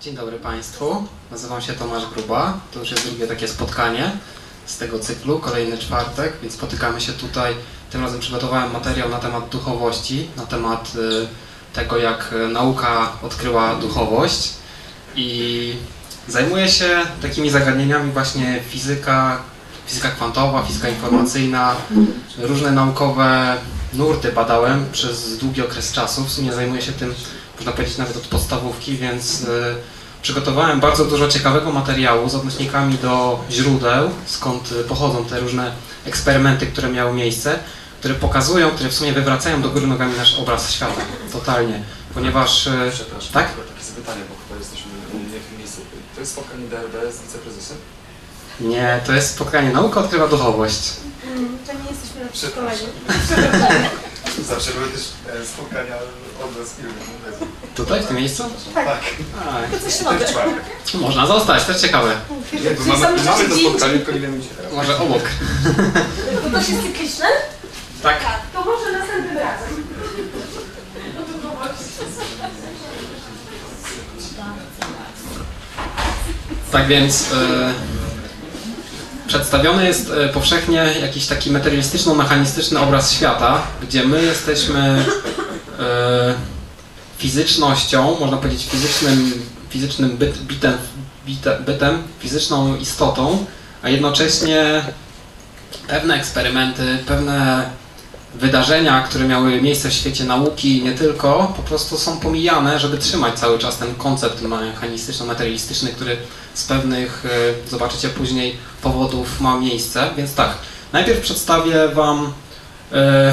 Dzień dobry Państwu. Nazywam się Tomasz Gruba. To już jest drugie takie spotkanie z tego cyklu, kolejny czwartek, więc spotykamy się tutaj. Tym razem przygotowałem materiał na temat duchowości, na temat y, tego, jak y, nauka odkryła duchowość i zajmuję się takimi zagadnieniami właśnie fizyka, fizyka kwantowa, fizyka informacyjna, różne naukowe nurty badałem przez długi okres czasu. W sumie zajmuję się tym, można powiedzieć, nawet od podstawówki, więc y, przygotowałem bardzo dużo ciekawego materiału z odnośnikami do źródeł, skąd pochodzą te różne eksperymenty, które miały miejsce, które pokazują, które w sumie wywracają do góry nogami nasz obraz świata. Totalnie. Ponieważ... y, Przepraszam, tak? zapytanie, bo chyba jesteśmy nie w tym miejscu. To jest spotkanie DRD z wiceprezesem? Nie, to jest spotkanie Nauka odkrywa duchowość. Mm, To nie jesteśmy na Przepraszam. szkoleniu. Zawsze były też e, spotkania od nas firmy. Tutaj, w tym miejscu? Tak. Tak, A, To coś w czwartek. można zostać, też ciekawe. Nie, bo mamy, mamy to spotkanie, tylko nie wiemy gdzie teraz. Może obok. To też jest cykliczne? Tak. Tak. To może następnym razem. Tak więc e, przedstawiony jest e, powszechnie jakiś taki materialistyczno-mechanistyczny obraz świata, gdzie my jesteśmy fizycznością, można powiedzieć fizycznym, fizycznym byt, bitem, bite, bytem, fizyczną istotą, a jednocześnie pewne eksperymenty, pewne wydarzenia, które miały miejsce w świecie nauki, nie tylko, po prostu są pomijane, żeby trzymać cały czas ten koncept mechanistyczno-materialistyczny, który z pewnych, e, zobaczycie później, powodów ma miejsce. Więc tak, najpierw przedstawię Wam e,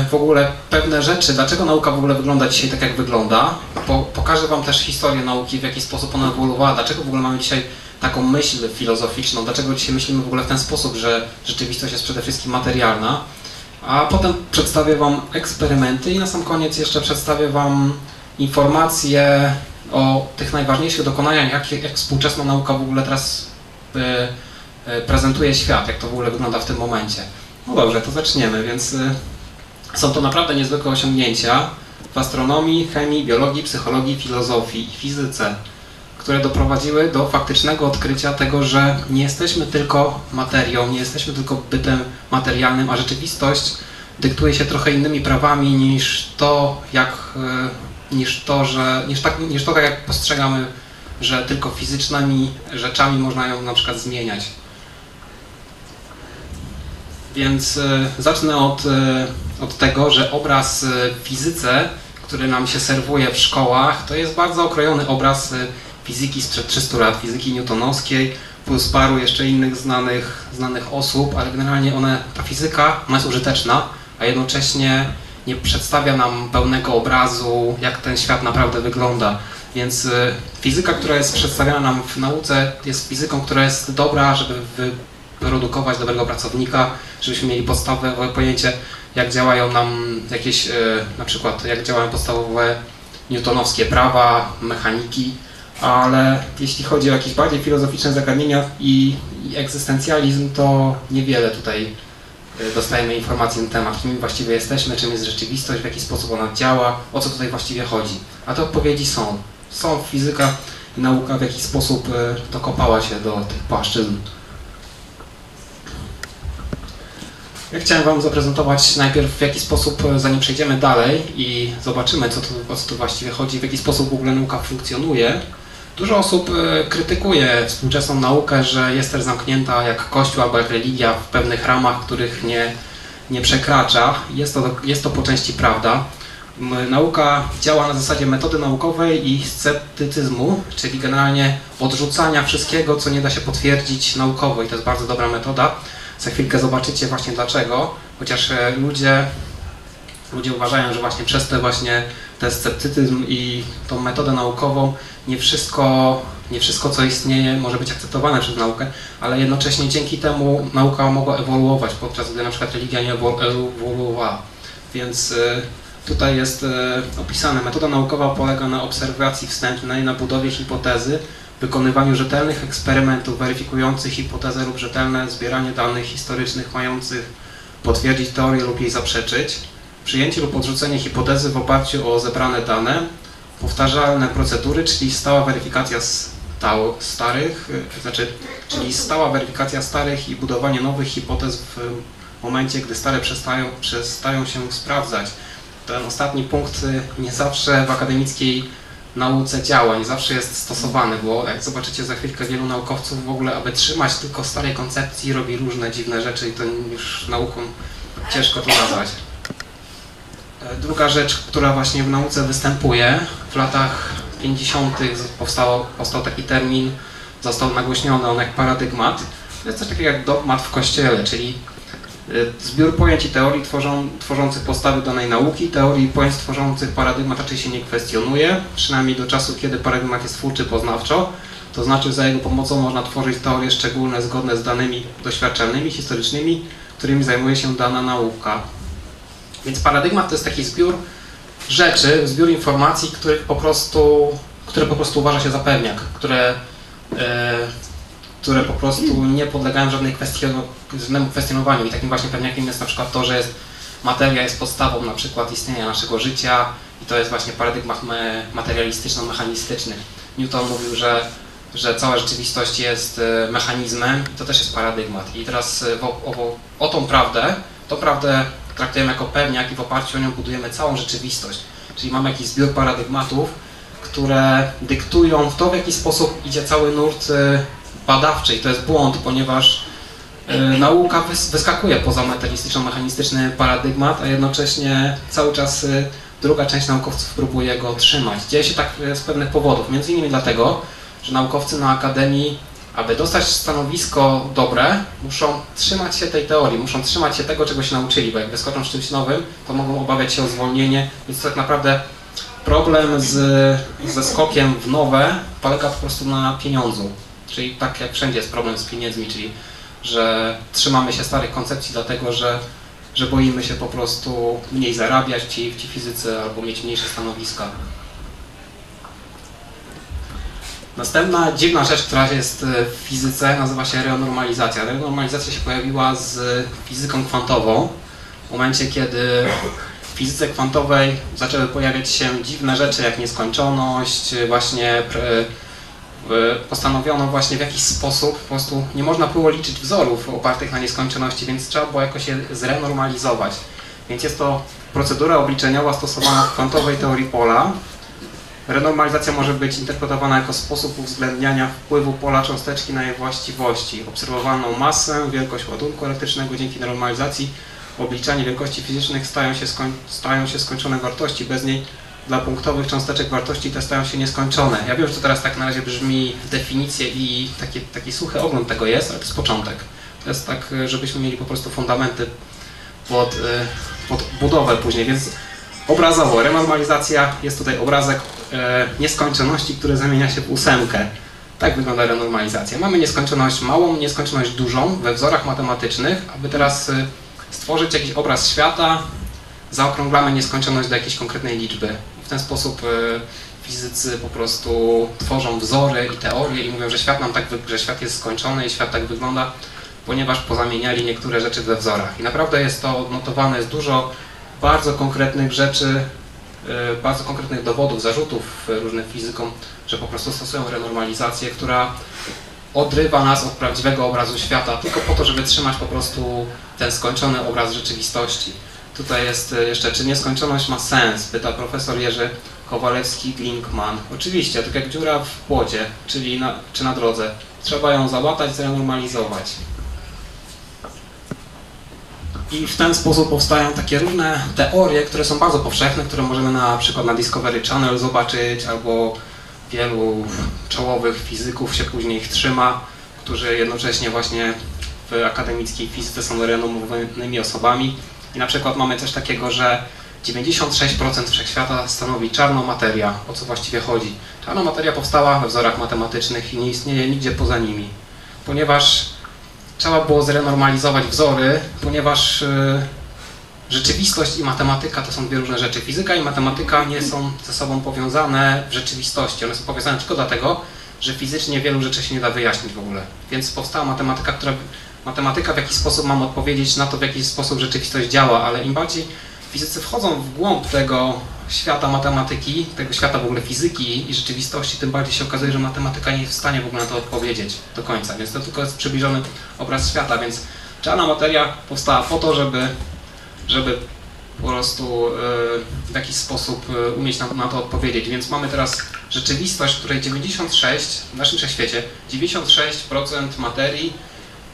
w ogóle pewne rzeczy, dlaczego nauka w ogóle wygląda dzisiaj tak, jak wygląda. Po, pokażę Wam też historię nauki, w jaki sposób ona ewoluowała, dlaczego w ogóle mamy dzisiaj taką myśl filozoficzną, dlaczego dzisiaj myślimy w ogóle w ten sposób, że rzeczywistość jest przede wszystkim materialna. A potem przedstawię Wam eksperymenty i na sam koniec jeszcze przedstawię Wam informacje o tych najważniejszych dokonaniach, jak, jak współczesna nauka w ogóle teraz e, e, prezentuje świat, jak to w ogóle wygląda w tym momencie. No dobrze, to zaczniemy, więc e, są to naprawdę niezwykłe osiągnięcia w astronomii, chemii, biologii, psychologii, filozofii i fizyce, które doprowadziły do faktycznego odkrycia tego, że nie jesteśmy tylko materią, nie jesteśmy tylko bytem materialnym, a rzeczywistość dyktuje się trochę innymi prawami niż to, jak, e, niż to, że, niż, tak, niż to, tak jak postrzegamy, że tylko fizycznymi rzeczami można ją na przykład zmieniać. Więc e, zacznę od, e, od tego, że obraz e, w fizyce, który nam się serwuje w szkołach, to jest bardzo okrojony obraz fizyki sprzed 300 lat, fizyki newtonowskiej, plus paru jeszcze innych znanych, znanych osób, ale generalnie one, ta fizyka ona jest użyteczna, a jednocześnie nie przedstawia nam pełnego obrazu, jak ten świat naprawdę wygląda. Więc fizyka, która jest przedstawiana nam w nauce, jest fizyką, która jest dobra, żeby wyprodukować dobrego pracownika, żebyśmy mieli podstawowe pojęcie, jak działają nam jakieś, y, na przykład jak działają podstawowe newtonowskie prawa, mechaniki, ale jeśli chodzi o jakieś bardziej filozoficzne zagadnienia i, i egzystencjalizm, to niewiele tutaj y, dostajemy informacji na temat, kim właściwie jesteśmy, czym jest rzeczywistość, w jaki sposób ona działa, o co tutaj właściwie chodzi. A te odpowiedzi są. Są fizyka nauka w jakiś sposób y, dokopała się do tych płaszczyzn. Ja chciałem Wam zaprezentować najpierw w jaki sposób, y, zanim przejdziemy dalej i zobaczymy, co tu, o co tu właściwie chodzi, w jaki sposób w ogóle nauka funkcjonuje. Dużo osób y, krytykuje współczesną naukę, że jest też zamknięta jak Kościół albo jak religia w pewnych ramach, których nie, nie przekracza. Jest to, jest to po części prawda. Nauka działa na zasadzie metody naukowej i sceptycyzmu, czyli generalnie odrzucania wszystkiego, co nie da się potwierdzić naukowo i to jest bardzo dobra metoda. Za chwilkę zobaczycie właśnie dlaczego, chociaż e, ludzie, ludzie uważają, że właśnie przez te właśnie ten sceptycyzm i tą metodę naukową nie wszystko, nie wszystko co istnieje może być akceptowane przez naukę, ale jednocześnie dzięki temu nauka mogła ewoluować, podczas gdy na przykład religia nie ewol- ewoluowała. Więc e, tutaj jest e, opisane, metoda naukowa polega na obserwacji wstępnej, na budowie hipotezy, wykonywaniu rzetelnych eksperymentów weryfikujących hipotezę lub rzetelne zbieranie danych historycznych mających potwierdzić teorię lub jej zaprzeczyć, przyjęcie lub odrzucenie hipotezy w oparciu o zebrane dane, powtarzalne procedury, czyli stała weryfikacja starych, y, znaczy, czyli stała weryfikacja starych i budowanie nowych hipotez w momencie, gdy stare przestają, przestają się sprawdzać. Ten ostatni punkt y, nie zawsze w akademickiej nauce działa, nie zawsze jest stosowany, bo jak zobaczycie za chwilkę wielu naukowców w ogóle, aby trzymać tylko starej koncepcji, robi różne dziwne rzeczy i to już nauką ciężko to nazwać. E, Druga rzecz, która właśnie w nauce występuje, w latach 50. powstał, taki termin, został nagłośniony on jak paradygmat. To jest coś takiego jak dogmat w kościele, czyli zbiór pojęć i teorii tworzą, tworzących podstawy danej nauki. Teorii i pojęć tworzących paradygmat raczej się nie kwestionuje, przynajmniej do czasu, kiedy paradygmat jest twórczy poznawczo. To znaczy za jego pomocą można tworzyć teorie szczególne, zgodne z danymi doświadczalnymi, historycznymi, którymi zajmuje się dana nauka. Więc paradygmat to jest taki zbiór rzeczy, zbiór informacji, których po prostu, które po prostu uważa się za pewniak, które, e, które po prostu nie podlegają żadnej kwestiono, żadnemu kwestionowaniu. I takim właśnie pewniakiem jest na przykład to, że jest, materia jest podstawą na przykład istnienia naszego życia i to jest właśnie paradygmat me, materialistyczno-mechanistyczny. Newton mówił, że, że cała rzeczywistość jest e, mechanizmem i to też jest paradygmat. I teraz e, o, o, o tą prawdę, tą prawdę traktujemy jako pewniak i w oparciu o nią budujemy całą rzeczywistość. Czyli mamy jakiś zbiór paradygmatów, które dyktują w to, w jaki sposób idzie cały nurt y, badawczy i to jest błąd, ponieważ nauka wys- wyskakuje poza materialistyczno-mechanistyczny paradygmat, a jednocześnie cały czas y, druga część naukowców próbuje go trzymać. Dzieje się tak y, z pewnych powodów, między innymi dlatego, że naukowcy na Akademii aby dostać stanowisko dobre, muszą trzymać się tej teorii, muszą trzymać się tego, czego się nauczyli, bo jak wyskoczą z czymś nowym, to mogą obawiać się o zwolnienie, więc tak naprawdę problem z, ze skokiem w nowe polega po prostu na pieniądzu. Czyli tak jak wszędzie jest problem z pieniędzmi, czyli że trzymamy się starych koncepcji dlatego, że, że boimy się po prostu mniej zarabiać ci, ci fizycy albo mieć mniejsze stanowiska. Następna dziwna rzecz, która jest w fizyce, nazywa się renormalizacja. Renormalizacja się pojawiła z fizyką kwantową. W momencie, kiedy w fizyce kwantowej zaczęły pojawiać się dziwne rzeczy jak nieskończoność, właśnie postanowiono właśnie w jakiś sposób, po prostu nie można było liczyć wzorów opartych na nieskończoności, więc trzeba było jakoś je zrenormalizować. Więc jest to procedura obliczeniowa stosowana w kwantowej teorii pola, Renormalizacja może być interpretowana jako sposób uwzględniania wpływu pola cząsteczki na jej właściwości. Obserwowaną masę, wielkość ładunku elektrycznego dzięki normalizacji obliczanie wielkości fizycznych stają się, stają się skończone wartości. Bez niej dla punktowych cząsteczek wartości te stają się nieskończone. Ja wiem, że to teraz tak na razie brzmi definicję i taki, taki suchy ogląd tego jest, ale to jest początek. To jest tak, żebyśmy mieli po prostu fundamenty pod, y, pod budowę później, więc Obrazowo, renormalizacja jest tutaj obrazek e, nieskończoności, który zamienia się w ósemkę. Tak wygląda renormalizacja. Mamy nieskończoność małą, nieskończoność dużą we wzorach matematycznych, aby teraz e, stworzyć jakiś obraz świata, zaokrąglamy nieskończoność do jakiejś konkretnej liczby. W ten sposób e, fizycy po prostu tworzą wzory i teorie i mówią, że świat nam tak, że świat jest skończony i świat tak wygląda, ponieważ pozamieniali niektóre rzeczy we wzorach. I naprawdę jest to odnotowane, jest dużo bardzo konkretnych rzeczy, e, bardzo konkretnych dowodów, zarzutów e, różnym fizykom, że po prostu stosują renormalizację, która odrywa nas od prawdziwego obrazu świata, tylko po to, żeby trzymać po prostu ten skończony obraz rzeczywistości. Tutaj jest e, jeszcze, czy nieskończoność ma sens? Pyta profesor Jerzy Kowalewski-Glinkman. Oczywiście, tak jak dziura w płocie, czyli na, czy na drodze. Trzeba ją załatać, zrenormalizować. I w ten sposób powstają takie różne teorie, które są bardzo powszechne, które możemy na przykład na Discovery Channel zobaczyć, albo wielu czołowych fizyków się później ich trzyma, którzy jednocześnie właśnie w akademickiej fizyce są renomowanymi osobami. I na przykład mamy coś takiego, że 96% wszechświata stanowi czarna materia. O co właściwie chodzi? Czarna materia powstała we wzorach matematycznych i nie istnieje nigdzie poza nimi, ponieważ trzeba było zrenormalizować wzory, ponieważ y, rzeczywistość i matematyka to są dwie różne rzeczy. Fizyka i matematyka nie są ze sobą powiązane w rzeczywistości. One są powiązane tylko dlatego, że fizycznie wielu rzeczy się nie da wyjaśnić w ogóle. Więc powstała matematyka, która matematyka w jakiś sposób mam odpowiedzieć na to, w jaki sposób rzeczywistość działa, ale im bardziej fizycy wchodzą w głąb tego świata matematyki, tego świata w ogóle fizyki i rzeczywistości, tym bardziej się okazuje, że matematyka nie jest w stanie w ogóle na to odpowiedzieć do końca, więc to tylko jest przybliżony obraz świata, więc czarna materia powstała po to, żeby, żeby po prostu e, w jakiś sposób e, umieć na, na to odpowiedzieć. Więc mamy teraz rzeczywistość, w której 96, w naszym wszechświecie, 96% materii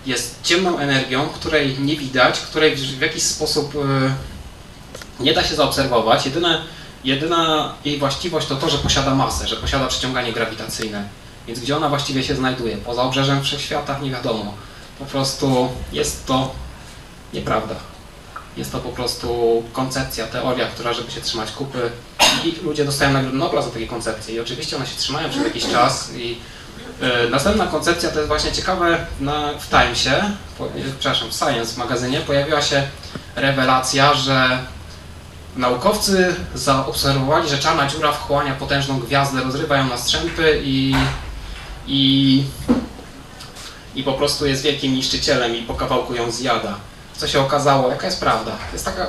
jest ciemną energią, której nie widać, której w, jakiś sposób e, nie da się zaobserwować. Jedyne, jedyna jej właściwość to to, że posiada masę, że posiada przyciąganie grawitacyjne. Więc gdzie ona właściwie się znajduje? Poza obrzeżem wszechświata? Nie wiadomo. Po prostu jest to nieprawda. Jest to po prostu koncepcja, teoria, która, żeby się trzymać kupy i ludzie dostają Nagrodę Nobla za takie koncepcje i oczywiście one się trzymają przez jakiś czas i następna koncepcja to jest właśnie ciekawe, na, w Timesie, po, e, przepraszam, w Science magazynie pojawiła się rewelacja, że naukowcy zaobserwowali, że czarna dziura wchłania potężną gwiazdę, rozrywa ją na strzępy i, i, i po prostu jest wielkim niszczycielem i po kawałku ją zjada co się okazało, jaka jest prawda. Jest taka,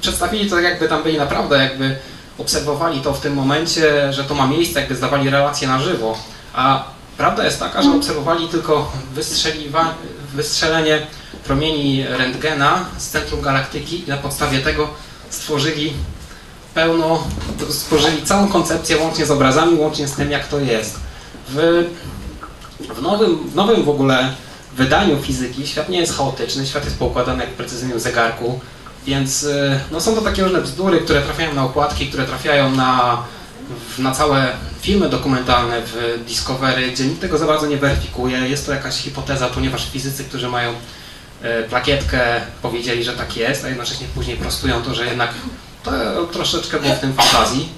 przedstawili to jakby tam byli naprawdę, jakby obserwowali to w tym momencie, że to ma miejsce, jakby zdawali relacje na żywo. A prawda jest taka, że obserwowali tylko wystrzelenie promieni rentgena z centrum galaktyki i na podstawie tego stworzyli pełno, stworzyli całą koncepcję łącznie z obrazami, łącznie z tym, jak to jest. W, w, nowym, w nowym w ogóle wydaniu fizyki świat nie jest chaotyczny, świat jest poukładany jak w precyzyjnym zegarku, więc y, no, są to takie różne bzdury, które trafiają na okładki, które trafiają na, na całe filmy dokumentalne w Discovery, gdzie nikt tego za bardzo nie weryfikuje. Jest to jakaś hipoteza, ponieważ fizycy, którzy mają y, plakietkę, powiedzieli, że tak jest, a jednocześnie później prostują to, że jednak to troszeczkę było w tym fantazji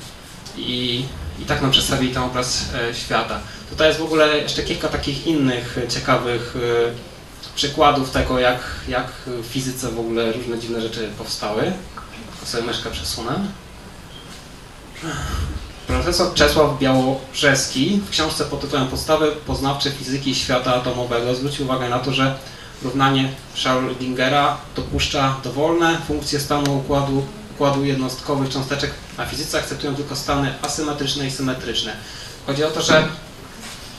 i, i tak nam przedstawili ten obraz y, świata. Tutaj jest w ogóle jeszcze kilka takich innych ciekawych y, przykładów tego, jak, jak w fizyce w ogóle różne dziwne rzeczy powstały. Sobie myszkę przesunę. Profesor Czesław Białobrzeski w książce pod tytułem Podstawy poznawcze fizyki świata atomowego zwrócił uwagę na to, że równanie Schrödingera dopuszcza dowolne funkcje stanu układu, układu jednostkowych cząsteczek, a fizycy akceptują tylko stany asymetryczne i symetryczne. Chodzi o to, że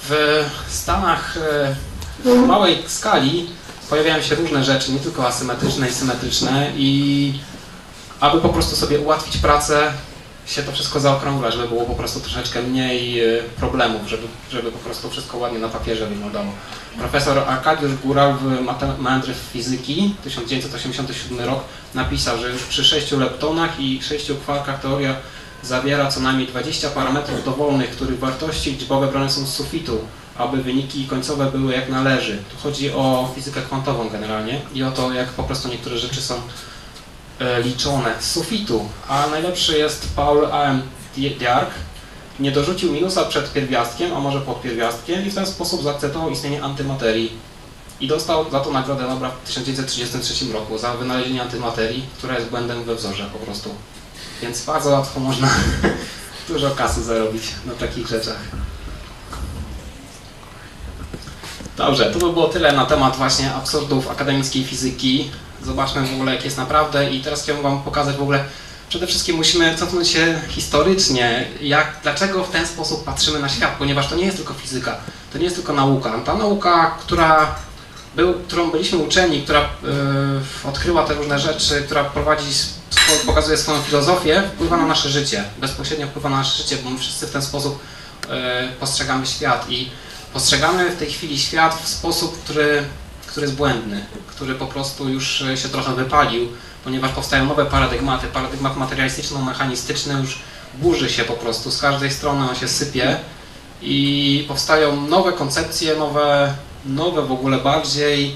w Stanach e, w małej skali pojawiają się różne rzeczy, nie tylko asymetryczne i symetryczne i aby po prostu sobie ułatwić pracę, się to wszystko zaokrągla, żeby było po prostu troszeczkę mniej e, problemów, żeby, żeby po prostu wszystko ładnie na papierze wyglądało. Profesor Arkadiusz Góral w Meandry Fizyki 1987 rok napisał, że już przy 6 leptonach i 6 kwarkach teoria zawiera co najmniej 20 parametrów dowolnych, których wartości liczbowe brane są z sufitu, aby wyniki końcowe były jak należy. Tu chodzi o fizykę kwantową generalnie i o to, jak po prostu niektóre rzeczy są liczone z sufitu. A najlepszy jest Paul A. M. Diark. Nie dorzucił minusa przed pierwiastkiem, a może pod pierwiastkiem i w ten sposób zaakceptował istnienie antymaterii. I dostał za to Nagrodę Nobla w 1933 roku za wynalezienie antymaterii, która jest błędem we wzorze po prostu. Więc bardzo łatwo można dużo kasy zarobić na takich rzeczach. Dobrze, to by było tyle na temat właśnie absurdów akademickiej fizyki. Zobaczmy w ogóle jak jest naprawdę i teraz chciałbym Wam pokazać w ogóle Przede wszystkim musimy cofnąć się historycznie, jak, dlaczego w ten sposób patrzymy na świat, ponieważ to nie jest tylko fizyka, to nie jest tylko nauka. Ta nauka, która był, którą byliśmy uczeni, która y, odkryła te różne rzeczy, która prowadzi pokazuje swoją filozofię, wpływa na nasze życie, bezpośrednio wpływa na nasze życie, bo my wszyscy w ten sposób e, postrzegamy świat i postrzegamy w tej chwili świat w sposób, który, który jest błędny, który po prostu już się trochę wypalił, ponieważ powstają nowe paradygmaty. Paradygmat materialistyczno-mechanistyczny już burzy się po prostu, z każdej strony on się sypie i powstają nowe koncepcje, nowe, nowe w ogóle bardziej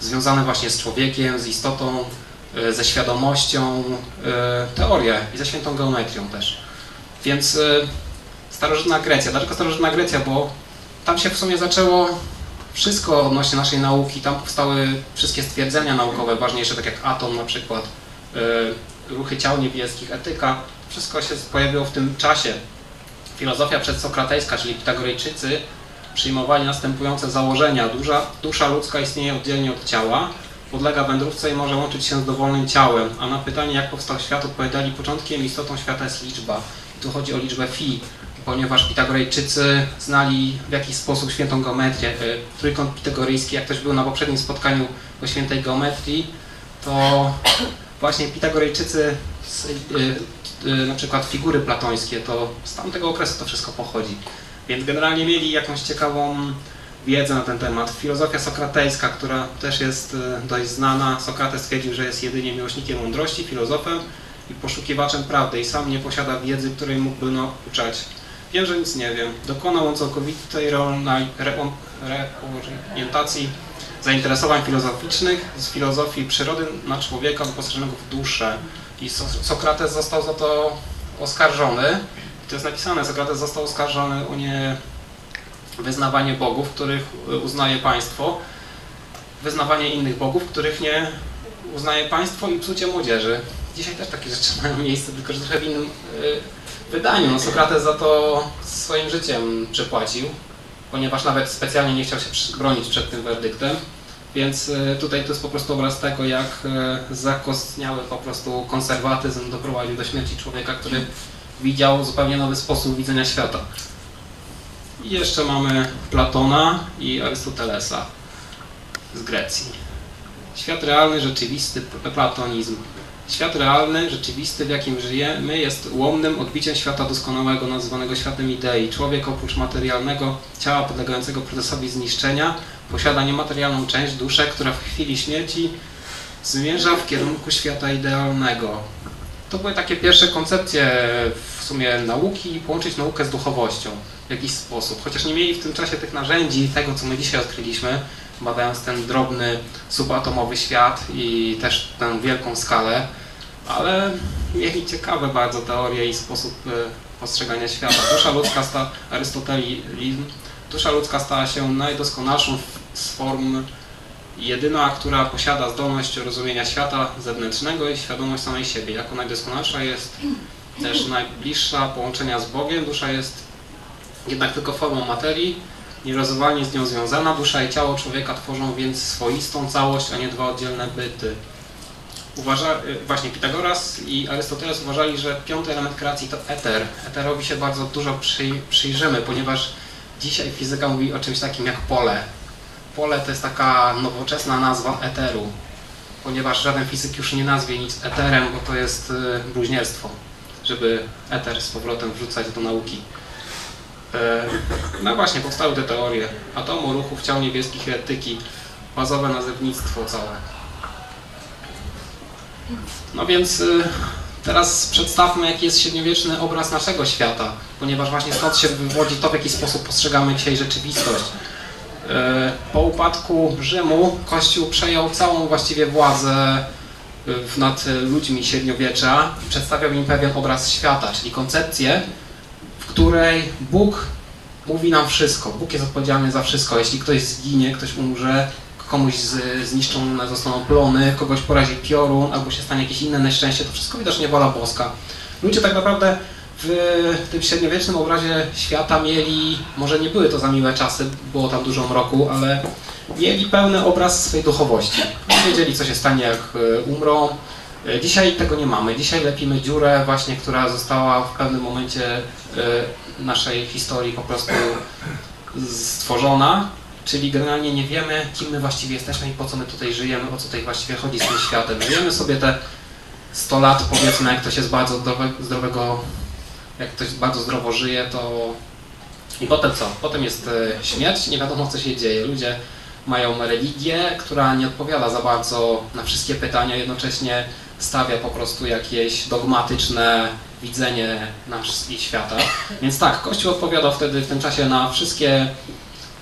związane właśnie z człowiekiem, z istotą E, ze świadomością e, teorię i ze świętą geometrią też. Więc e, starożytna Grecja. Dlaczego starożytna Grecja? Bo tam się w sumie zaczęło wszystko odnośnie naszej nauki. Tam powstały wszystkie stwierdzenia naukowe, ważniejsze, tak jak atom na przykład, ruchy ciał niebieskich, etyka. Wszystko się pojawiło w tym czasie. Filozofia przedsokratejska, czyli Pitagorejczycy, przyjmowali następujące założenia. Dusza, dusza ludzka istnieje oddzielnie od ciała, podlega wędrówce i może łączyć się z dowolnym ciałem. A na pytanie, jak powstał świat, odpowiadali, początkiem istotą świata jest liczba. I tu chodzi o liczbę phi, ponieważ Pitagorejczycy znali w jakiś sposób świętą geometrię. E, Trójkąt pitagoryjski, jak ktoś był na poprzednim spotkaniu o świętej geometrii, to właśnie Pitagorejczycy, y, y, na przykład figury platońskie, to z tamtego okresu to wszystko pochodzi. Więc generalnie mieli jakąś ciekawą wiedzę na ten temat. Filozofia sokratejska, która też jest y, dość znana. Sokrates twierdził, że jest jedynie miłośnikiem mądrości, filozofem i poszukiwaczem prawdy i sam nie posiada wiedzy, której mógłby nauczać. Wiem, że nic nie wiem. Dokonał on całkowitej reorientacji zainteresowań filozoficznych z filozofii przyrody na człowieka wyposażonego w duszę. I So- Sokrates został za to oskarżony. To jest napisane, Sokrates został oskarżony o nie wyznawanie bogów, których y, uznaje państwo, wyznawanie innych bogów, których nie uznaje państwo i psucie młodzieży. Dzisiaj też takie rzeczy mają miejsce, tylko że trochę w innym y, wydaniu. No, Sokrates za to swoim życiem przepłacił, ponieważ nawet specjalnie nie chciał się bronić przed tym werdyktem. Więc y, tutaj to jest po prostu obraz tego, jak y, zakostniały po prostu konserwatyzm doprowadził do śmierci człowieka, który widział zupełnie nowy sposób widzenia świata. I jeszcze mamy Platona i Arystotelesa z Grecji. Świat realny, rzeczywisty, pl- platonizm. Świat realny, rzeczywisty, w jakim żyjemy, jest ułomnym odbiciem świata doskonałego, nazywanego światem idei. Człowiek oprócz materialnego ciała podlegającego procesowi zniszczenia posiada niematerialną część, duszę, która w chwili śmierci zmierza w kierunku świata idealnego. To były takie pierwsze koncepcje w sumie nauki, połączyć naukę z duchowością w jakiś sposób. Chociaż nie mieli w tym czasie tych narzędzi, tego co my dzisiaj odkryliśmy, badając ten drobny, subatomowy świat i też tę wielką skalę, ale mieli ciekawe bardzo teorie i sposób e, postrzegania świata. Dusza ludzka, sta, arystotelizm, dusza ludzka stała się najdoskonalszą z form jedyna, która posiada zdolność rozumienia świata zewnętrznego i świadomość samej siebie. Jako najdoskonalsza jest też najbliższa połączenia z Bogiem. Dusza jest jednak tylko formą materii, nierozerwalnie z nią związana. Dusza i ciało człowieka tworzą więc swoistą całość, a nie dwa oddzielne byty. Uważa, y, właśnie Pitagoras i Arystoteles uważali, że piąty element kreacji to eter. Eterowi się bardzo dużo przy, przyjrzymy, ponieważ dzisiaj fizyka mówi o czymś takim jak pole. Pole to jest taka nowoczesna nazwa eteru, ponieważ żaden fizyk już nie nazwie nic eterem, bo to jest y, bluźnierstwo, żeby eter z powrotem wrzucać do nauki. E, No właśnie, powstały te teorie atomu, ruchów, ciał niebieskich, etyki, bazowe nazewnictwo całe. No więc y, teraz przedstawmy, jaki jest średniowieczny obraz naszego świata, ponieważ właśnie stąd się wywodzi to, w jaki sposób postrzegamy dzisiaj rzeczywistość. E, Po upadku Rzymu Kościół przejął całą właściwie władzę y, nad y, ludźmi średniowiecza i przedstawiał im pewien obraz świata, czyli koncepcję, której Bóg mówi nam wszystko. Bóg jest odpowiedzialny za wszystko. Jeśli ktoś zginie, ktoś umrze, komuś zniszczone zostaną plony, kogoś porazi piorun, albo się stanie jakieś inne nieszczęście, to wszystko widocznie wola boska. Ludzie tak naprawdę w tym średniowiecznym obrazie świata mieli, może nie były to za miłe czasy, było tam dużo mroku, ale mieli pełny obraz swojej duchowości. Wiedzieli, co się stanie, jak e, umrą. E, Dzisiaj tego nie mamy. Dzisiaj lepimy dziurę właśnie, która została w pewnym momencie e, naszej historii po prostu stworzona, czyli generalnie nie wiemy, kim my właściwie jesteśmy i po co my tutaj żyjemy, o co tutaj właściwie chodzi z tym światem. Żyjemy sobie te 100 lat, powiedzmy, jak ktoś jest bardzo zdrowe, zdrowego, jak ktoś bardzo zdrowo żyje, to i potem co? Potem jest e, śmierć, nie wiadomo co się dzieje. Ludzie mają religię, która nie odpowiada za bardzo na wszystkie pytania, jednocześnie stawia po prostu jakieś dogmatyczne widzenie nas i świata. Więc tak, Kościół odpowiadał wtedy w tym czasie na wszystkie,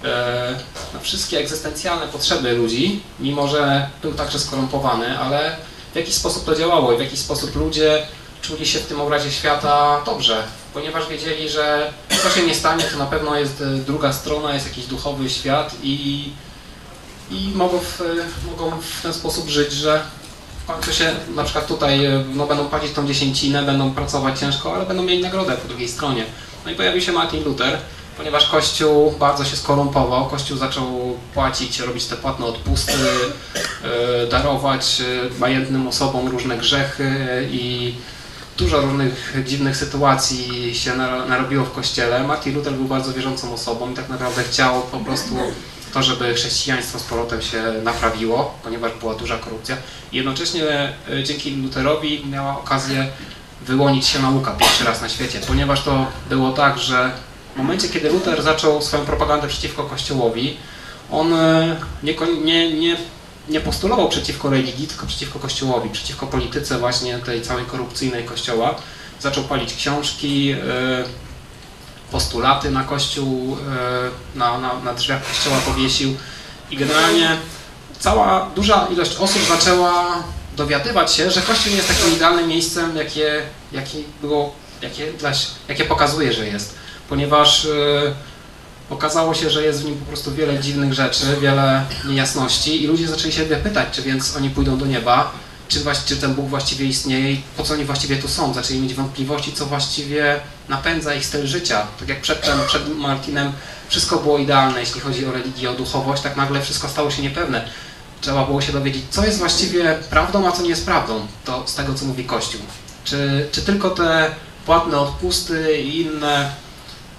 e, na wszystkie egzystencjalne potrzeby ludzi, mimo że był także skorumpowany, ale w jaki sposób to działało i w jaki sposób ludzie czuli się w tym obrazie świata dobrze, ponieważ wiedzieli, że co się nie stanie, to na pewno jest e, druga strona, jest jakiś duchowy świat i, i mogą, w, mogą w ten sposób żyć, że końcu się na przykład tutaj e, no, będą płacić tą dziesięcinę, będą pracować ciężko, ale będą mieli nagrodę po drugiej stronie. No i pojawił się Martin Luther, ponieważ Kościół bardzo się skorumpował, Kościół zaczął płacić, robić te płatne odpusty, e, darować e, majętnym osobom różne grzechy i dużo różnych dziwnych sytuacji się naro- narobiło w kościele. Martin Luther był bardzo wierzącą osobą i tak naprawdę chciał po prostu to, żeby chrześcijaństwo z powrotem się naprawiło, ponieważ była duża korupcja. Jednocześnie e, dzięki Luterowi miała okazję wyłonić się nauka pierwszy raz na świecie, ponieważ to było tak, że w momencie, kiedy Luther zaczął swoją propagandę przeciwko Kościołowi, on e, nie, nie, nie, nie postulował przeciwko religii, tylko przeciwko Kościołowi, przeciwko polityce właśnie tej całej korupcyjnej Kościoła. Zaczął palić książki, e, postulaty na Kościół, e, na, na, na drzwiach Kościoła powiesił. I generalnie cała duża ilość osób zaczęła dowiadywać się, że Kościół nie jest takim idealnym miejscem, jakie, jakie było, jakie, jakie pokazuje, że jest, ponieważ e, okazało się, że jest w nim po prostu wiele dziwnych rzeczy, wiele niejasności i ludzie zaczęli się pytać, czy więc oni pójdą do nieba, czy, czy ten Bóg właściwie istnieje i po co oni właściwie tu są. Zaczęli mieć wątpliwości, co właściwie napędza ich styl życia. Tak jak przedtem, przed Martinem wszystko było idealne, jeśli chodzi o religię, o duchowość, tak nagle wszystko stało się niepewne. Trzeba było się dowiedzieć, co jest właściwie prawdą, a co nie jest prawdą, to z tego, co mówi Kościół. Czy, czy tylko te płatne odpusty i inne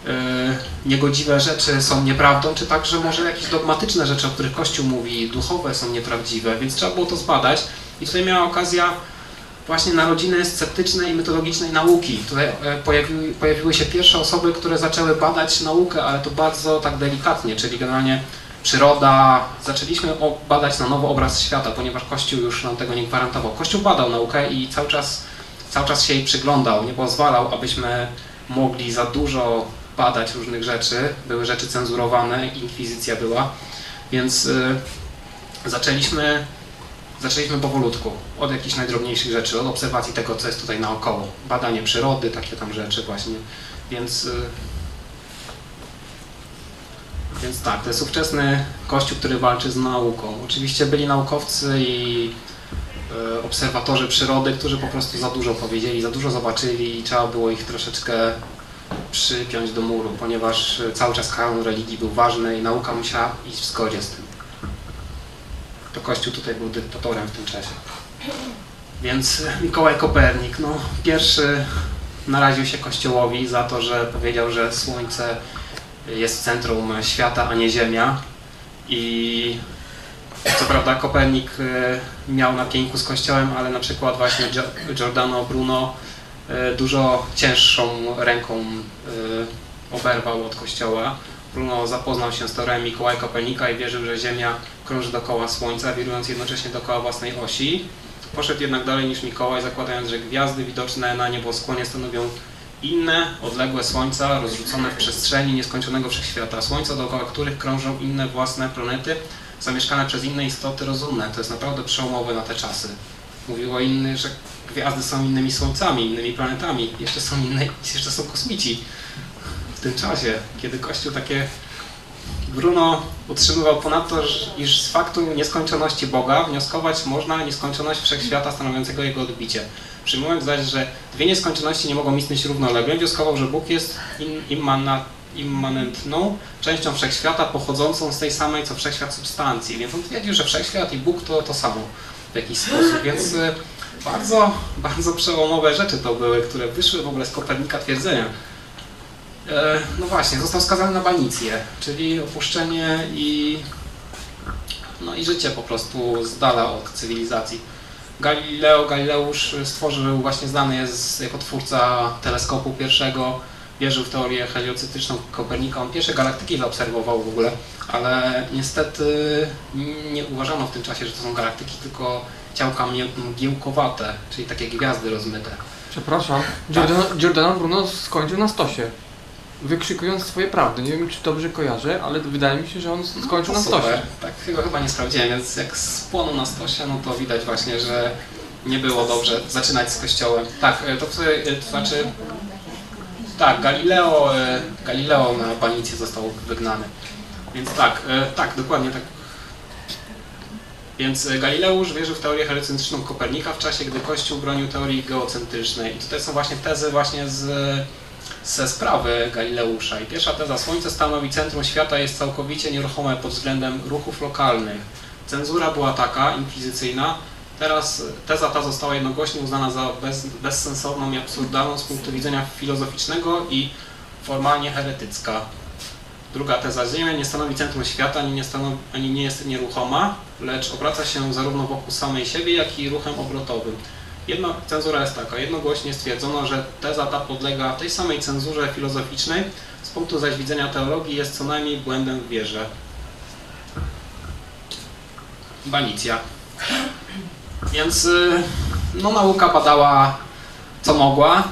yy, niegodziwe rzeczy są nieprawdą, czy także może jakieś dogmatyczne rzeczy, o których Kościół mówi, duchowe są nieprawdziwe, więc trzeba było to zbadać. I tutaj miała okazja właśnie narodziny sceptycznej i mitologicznej nauki. Tutaj e, pojawiły, pojawiły się pierwsze osoby, które zaczęły badać naukę, ale to bardzo tak delikatnie, czyli generalnie przyroda. Zaczęliśmy badać na nowo obraz świata, ponieważ Kościół już nam tego nie gwarantował. Kościół badał naukę i cały czas, cały czas się jej przyglądał, nie pozwalał, abyśmy mogli za dużo badać różnych rzeczy. Były rzeczy cenzurowane, inkwizycja była, więc y, zaczęliśmy Zaczęliśmy powolutku, od jakichś najdrobniejszych rzeczy, od obserwacji tego, co jest tutaj naokoło. Badanie przyrody, takie tam rzeczy właśnie. Więc, y, więc tak, to jest ówczesny kościół, który walczy z nauką. Oczywiście byli naukowcy i y, obserwatorzy przyrody, którzy po prostu za dużo powiedzieli, za dużo zobaczyli i trzeba było ich troszeczkę przypiąć do muru, ponieważ cały czas kanon religii był ważny i nauka musiała iść w zgodzie z tym to Kościół tutaj był dyktatorem w tym czasie. Więc Mikołaj Kopernik, no, pierwszy naraził się Kościołowi za to, że powiedział, że Słońce jest centrum świata, a nie Ziemia. I co prawda Kopernik e, miał na pięku z Kościołem, ale na przykład właśnie Gio- Giordano Bruno e, dużo cięższą ręką e, oberwał od Kościoła. Bruno zapoznał się z teorią Mikołaja Kopernika i wierzył, że Ziemia krąży dookoła Słońca, wirując jednocześnie dookoła własnej osi. Poszedł jednak dalej niż Mikołaj, zakładając, że gwiazdy widoczne na nieboskłonie stanowią inne, odległe Słońca, rozrzucone w przestrzeni nieskończonego wszechświata. Słońca, dookoła których krążą inne własne planety, zamieszkane przez inne istoty rozumne. To jest naprawdę przełomowe na te czasy. Mówiło inny, że gwiazdy są innymi słońcami, innymi planetami. Jeszcze są inne, jeszcze są kosmici w tym czasie, kiedy Kościół takie Bruno utrzymywał ponadto, iż z faktu nieskończoności Boga wnioskować można nieskończoność wszechświata stanowiącego jego odbicie. Przyjmując zaś, że dwie nieskończoności nie mogą istnieć równolegle, wnioskował, że Bóg jest in, immanentną częścią wszechświata pochodzącą z tej samej co wszechświat substancji. Więc on twierdził, że wszechświat i Bóg to to samo w jakiś sposób. Więc y, bardzo, bardzo przełomowe rzeczy to były, które wyszły w ogóle z Kopernika twierdzenia. E, No właśnie, został skazany na banicję, czyli opuszczenie i, no i życie po prostu z dala od cywilizacji. Galileo Galileusz stworzył, właśnie znany jest jako twórca teleskopu pierwszego, wierzył w teorię heliocytryczną Kopernika. On pierwsze galaktyki zaobserwował w ogóle, ale niestety nie uważano w tym czasie, że to są galaktyki, tylko ciałka mgieł- mgiełkowate, czyli takie gwiazdy rozmyte. Przepraszam, Giordano, Giordano Bruno skończył na stosie. Wykrzykując swoje prawdy. Nie wiem, czy dobrze kojarzę, ale wydaje mi się, że on skończył No na super. stosie. Tak, chyba, chyba nie sprawdziłem, więc jak spłonął na stosie, no to widać właśnie, że nie było dobrze zaczynać z kościołem. Tak, e, to, w- e, to znaczy, tak, Galileo, e, Galileo na banicję został wygnany. Więc tak, tak, dokładnie tak. Więc Galileusz wierzył w teorię heliocentryczną Kopernika w czasie, gdy Kościół bronił teorii geocentrycznej. I tutaj są właśnie tezy właśnie z, ze sprawy Galileusza. I pierwsza teza, Słońce stanowi centrum świata, jest całkowicie nieruchome pod względem ruchów lokalnych. cenzura była taka, inkwizycyjna, teraz teza ta została jednogłośnie uznana za bez, bezsensowną i absurdalną z punktu widzenia filozoficznego i formalnie heretycka. Druga teza, Ziemia nie stanowi centrum świata, ani nie, stanowi, ani nie jest nieruchoma, lecz obraca się zarówno wokół samej siebie, jak i ruchem obrotowym. Jedno, cenzura jest taka, jednogłośnie stwierdzono, że teza ta podlega tej samej cenzurze filozoficznej, z punktu zaś widzenia teologii jest co najmniej błędem w wierze. Banicja. Więc y, no, nauka badała co mogła.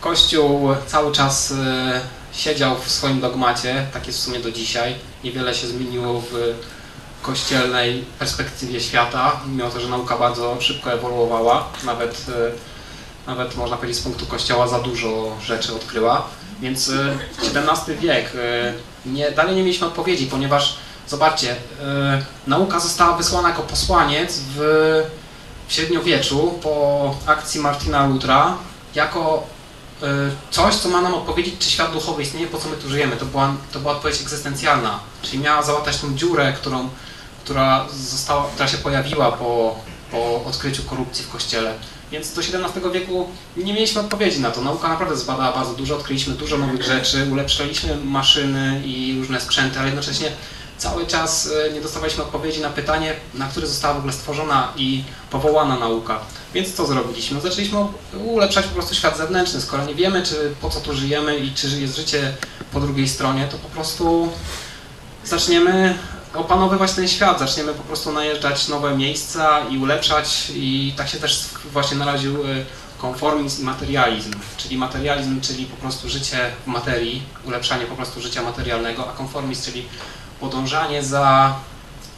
Kościół cały czas y, siedział w swoim dogmacie, tak jest w sumie do dzisiaj. Niewiele się zmieniło w kościelnej perspektywie świata, mimo to, że nauka bardzo szybko ewoluowała, nawet, y, nawet można powiedzieć z punktu kościoła za dużo rzeczy odkryła. Więc XVII wiek, y, nie, dalej nie mieliśmy odpowiedzi, ponieważ zobaczcie, nauka została wysłana jako posłaniec w, w średniowieczu po akcji Martina Lutra jako coś, co ma nam odpowiedzieć, czy świat duchowy istnieje, po co my tu żyjemy. To była, to była odpowiedź egzystencjalna, czyli miała załatać tą dziurę, którą, która, została, która się pojawiła po, po odkryciu korupcji w kościele. Więc do XVII wieku nie mieliśmy odpowiedzi na to. Nauka naprawdę zbadała bardzo dużo, odkryliśmy dużo nowych rzeczy, ulepszaliśmy maszyny i różne sprzęty, ale jednocześnie cały czas e, nie dostawaliśmy odpowiedzi na pytanie, na które została w ogóle stworzona i powołana nauka. Więc co zrobiliśmy? Zaczęliśmy ulepszać po prostu świat zewnętrzny. Skoro nie wiemy, czy po co tu żyjemy i czy jest życie po drugiej stronie, to po prostu zaczniemy opanowywać ten świat, zaczniemy po prostu najeżdżać nowe miejsca i ulepszać i tak się też właśnie naraził y, konformizm i materializm, czyli materializm, czyli po prostu życie w materii, ulepszanie po prostu życia materialnego, a konformizm, czyli podążanie za,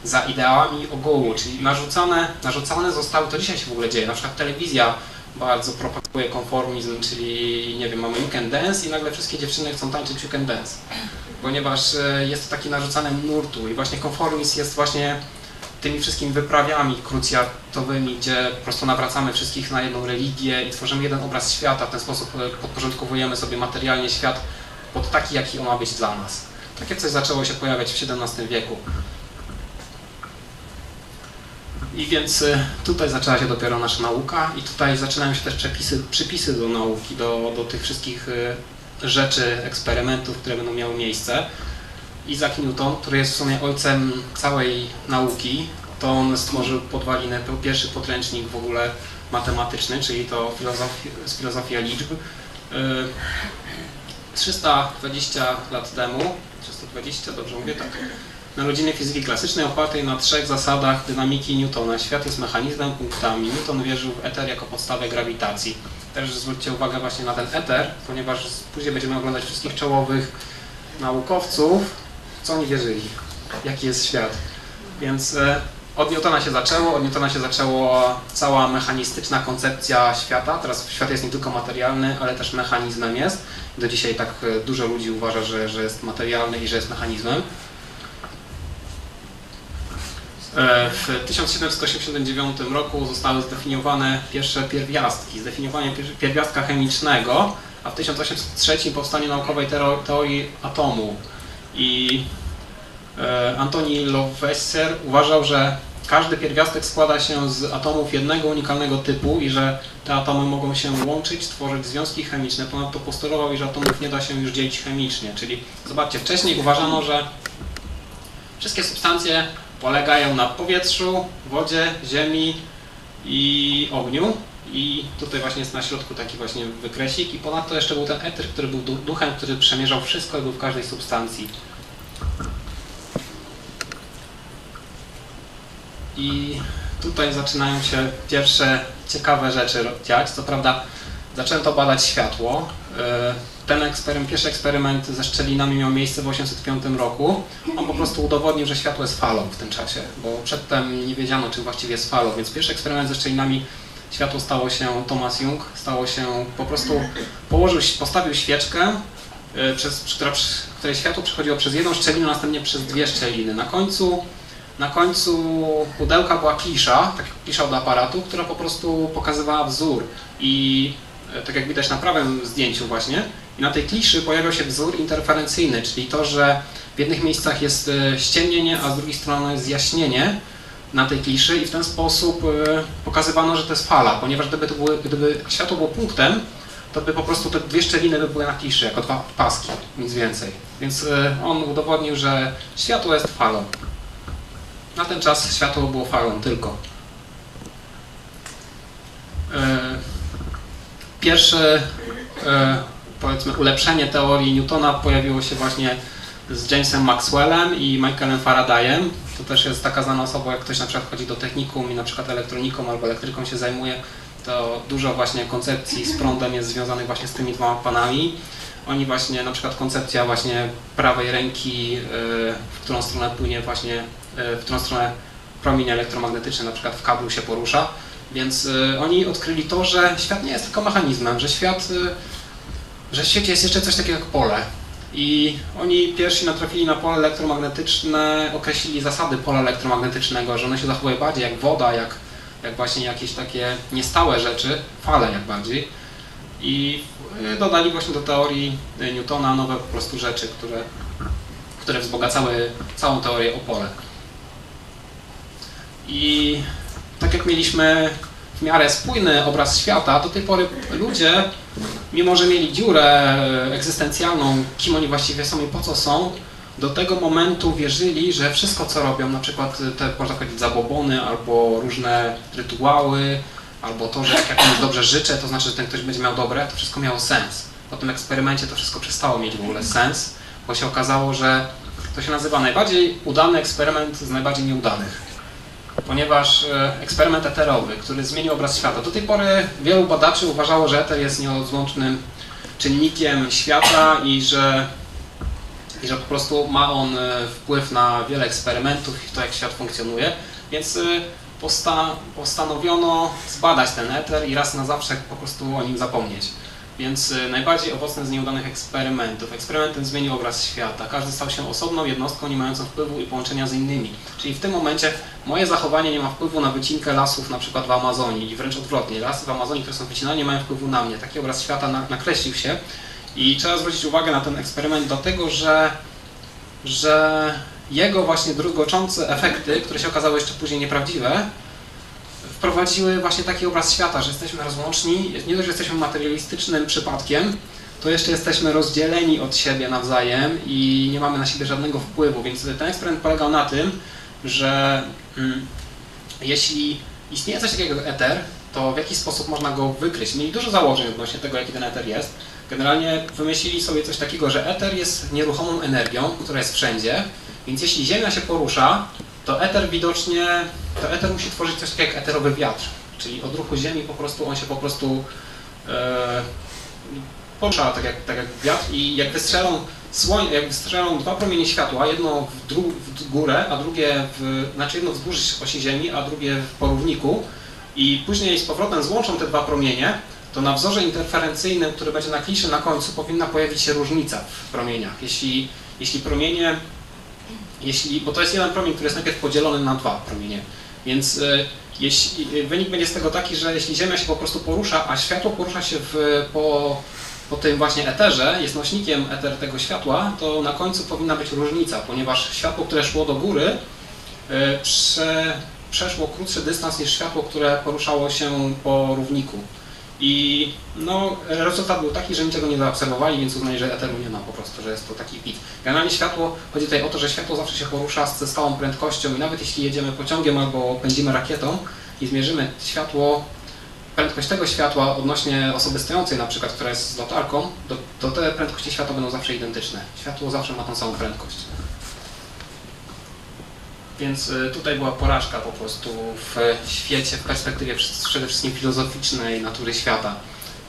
za ideałami ogółu, czyli narzucane, narzucane zostały, to dzisiaj się w ogóle dzieje, na przykład telewizja bardzo propaguje konformizm, czyli nie wiem, mamy can dance i nagle wszystkie dziewczyny chcą tańczyć can dance ponieważ e, jest to taki narzucany nurtu i właśnie konformizm jest właśnie tymi wszystkimi wyprawiami krucjatowymi, gdzie po prostu nawracamy wszystkich na jedną religię i tworzymy jeden obraz świata, w ten sposób e, podporządkowujemy sobie materialnie świat pod taki, jaki on ma być dla nas. Takie coś zaczęło się pojawiać w XVII wieku. I więc e, tutaj zaczęła się dopiero nasza nauka i tutaj zaczynają się też przepisy, przypisy do nauki, do, do tych wszystkich rzeczy, eksperymentów, które będą miały miejsce. Isaac Newton, który jest w sumie ojcem całej nauki, to on stworzył podwalinę, pierwszy podręcznik w ogóle matematyczny, czyli to filozofia, filozofia liczb. 320 lat temu, 320, dobrze mówię, tak, narodziny fizyki klasycznej opartej na trzech zasadach dynamiki Newtona. Świat jest mechanizmem, punktami. Newton wierzył w eter jako podstawę grawitacji. Też zwróćcie uwagę właśnie na ten eter, ponieważ później będziemy oglądać wszystkich czołowych naukowców, co oni wierzyli, jaki jest świat. Więc e, od Newtona się zaczęło, od Newtona się zaczęła cała mechanistyczna koncepcja świata. Teraz świat jest nie tylko materialny, ale też mechanizmem jest. Do dzisiaj tak e, dużo ludzi uważa, że, że jest materialny i że jest mechanizmem. E, w 1789 roku zostały zdefiniowane pierwsze pierwiastki, zdefiniowanie pierwiastka chemicznego, a w 1803 powstanie naukowej teorii atomu. I e, Antoni Lowesser uważał, że każdy pierwiastek składa się z atomów jednego unikalnego typu i że te atomy mogą się łączyć, tworzyć związki chemiczne. Ponadto postulował, iż atomów nie da się już dzielić chemicznie. Czyli zobaczcie, wcześniej uważano, że wszystkie substancje polegają na powietrzu, wodzie, ziemi i ogniu. I tutaj właśnie jest na środku taki właśnie wykresik i ponadto jeszcze był ten eter, który był duchem, który przemierzał wszystko i był w każdej substancji. I tutaj zaczynają się pierwsze ciekawe rzeczy dziać. Co prawda zacząłem to badać światło. E, ten eksperyment, pierwszy eksperyment ze szczelinami miał miejsce w 1805 roku. On po prostu udowodnił, że światło jest falą w tym czasie, bo przedtem nie wiedziano, czym właściwie jest falą, więc pierwszy eksperyment ze szczelinami światło stało się, Thomas Young, stało się po prostu, położył, postawił świeczkę, y, przez, która, której światło przechodziło przez jedną szczelinę, następnie przez dwie szczeliny. Na końcu, na końcu pudełka była klisza, tak klisza do aparatu, która po prostu pokazywała wzór i y, tak jak widać na prawym zdjęciu właśnie, i na tej kliszy pojawiał się wzór interferencyjny, czyli to, że w jednych miejscach jest e, ściemnienie, a z drugiej strony jest zjaśnienie. na tej kliszy i w ten sposób e, pokazywano, że to jest fala, ponieważ gdyby, były, gdyby światło było punktem, to by po prostu te dwie szczeliny by były na kliszy, jako dwa paski, nic więcej. Więc e, on udowodnił, że światło jest falą. Na ten czas światło było falą tylko. Pierwsze, e, powiedzmy, ulepszenie teorii Newtona pojawiło się właśnie z Jamesem Maxwellem i Michaelem Faradayem. To też jest taka znana osoba, jak ktoś na przykład chodzi do technikum i na przykład elektroniką albo elektryką się zajmuje, to dużo właśnie koncepcji z prądem jest związanych właśnie z tymi dwoma panami. Oni właśnie, na przykład koncepcja właśnie prawej ręki, e, w którą stronę płynie właśnie, e, w którą stronę promień elektromagnetyczny na przykład w kablu się porusza. Więc y, oni odkryli to, że świat nie jest tylko mechanizmem, że świat, y, że w świecie jest jeszcze coś takiego jak pole. I oni pierwsi natrafili na pole elektromagnetyczne, określili zasady pola elektromagnetycznego, że ono się zachowuje bardziej jak woda, jak, jak właśnie jakieś takie niestałe rzeczy, fale jak bardziej. I y, dodali właśnie do teorii y, Newtona nowe po prostu rzeczy, które, które wzbogacały całą teorię o pole. I tak jak mieliśmy w miarę spójny obraz świata, do tej pory ludzie, mimo że mieli dziurę e, egzystencjalną, kim oni właściwie są i po co są, do tego momentu wierzyli, że wszystko co robią, na przykład te, można powiedzieć, zabobony, albo różne rytuały, albo to, że jak ja komuś dobrze życzę, to znaczy, że ten ktoś będzie miał dobre, to wszystko miało sens. Po tym eksperymencie to wszystko przestało mieć w ogóle sens, bo się okazało, że to się nazywa najbardziej udany eksperyment z najbardziej nieudanych ponieważ e, eksperyment eterowy, który zmienił obraz świata. Do tej pory wielu badaczy uważało, że eter jest nieodzłącznym czynnikiem świata i że, i że po prostu ma on e, wpływ na wiele eksperymentów i to, jak świat funkcjonuje. Więc e, posta postanowiono zbadać ten eter i raz na zawsze po prostu o nim zapomnieć. Więc najbardziej owocny z nieudanych eksperymentów. Eksperymentem zmienił obraz świata. Każdy stał się osobną jednostką, nie mającą wpływu i połączenia z innymi. Czyli w tym momencie moje zachowanie nie ma wpływu na wycinkę lasów na przykład w Amazonii i wręcz odwrotnie. Lasy w Amazonii, które są wycinane, nie mają wpływu na mnie. Taki obraz świata nakreślił się i trzeba zwrócić uwagę na ten eksperyment dlatego, że, że jego właśnie drugoczące efekty, które się okazały jeszcze później nieprawdziwe, wprowadziły właśnie taki obraz świata, że jesteśmy rozłączni, nie dość, że jesteśmy materialistycznym przypadkiem, to jeszcze jesteśmy rozdzieleni od siebie nawzajem i nie mamy na siebie żadnego wpływu, więc ten eksperyment polegał na tym, że mm, jeśli istnieje coś takiego jak eter, to w jaki sposób można go wykryć? Mieli dużo założeń odnośnie tego, jaki ten eter jest. Generalnie wymyślili sobie coś takiego, że eter jest nieruchomą energią, która jest wszędzie, więc jeśli Ziemia się porusza, to eter widocznie, to eter musi tworzyć coś takiego jak eterowy wiatr, czyli od ruchu Ziemi po prostu on się po prostu e, porusza tak jak, tak jak wiatr i jak wystrzelą, słoń, jak wystrzelą dwa promienie światła, jedno w, dru, w górę, a drugie w, znaczy jedno wzdłuż osi Ziemi, a drugie w porówniku i później z powrotem złączą te dwa promienie, to na wzorze interferencyjnym, który będzie na kliszy na końcu, powinna pojawić się różnica w promieniach. Jeśli, jeśli promienie, jeśli, bo to jest jeden promień, który jest najpierw podzielony na dwa promienie, więc y, jeśli, wynik będzie z tego taki, że jeśli Ziemia się po prostu porusza, a światło porusza się w, po, po tym właśnie eterze, jest nośnikiem eter tego światła, to na końcu powinna być różnica, ponieważ światło, które szło do góry, y, prze, przeszło krótszy dystans niż światło, które poruszało się po równiku. I no, rezultat był taki, że niczego nie zaobserwowali, więc uznali, że eteru nie ma po prostu, że jest to taki pit. Generalnie światło, chodzi tutaj o to, że światło zawsze się porusza ze stałą prędkością i nawet jeśli jedziemy pociągiem albo pędzimy rakietą i zmierzymy światło, prędkość tego światła odnośnie osoby stojącej na przykład, która jest z latarką, to, to te prędkości światła będą zawsze identyczne. Światło zawsze ma tą samą prędkość. Więc y, tutaj była porażka po prostu w świecie, w perspektywie przede wszystkim filozoficznej natury świata.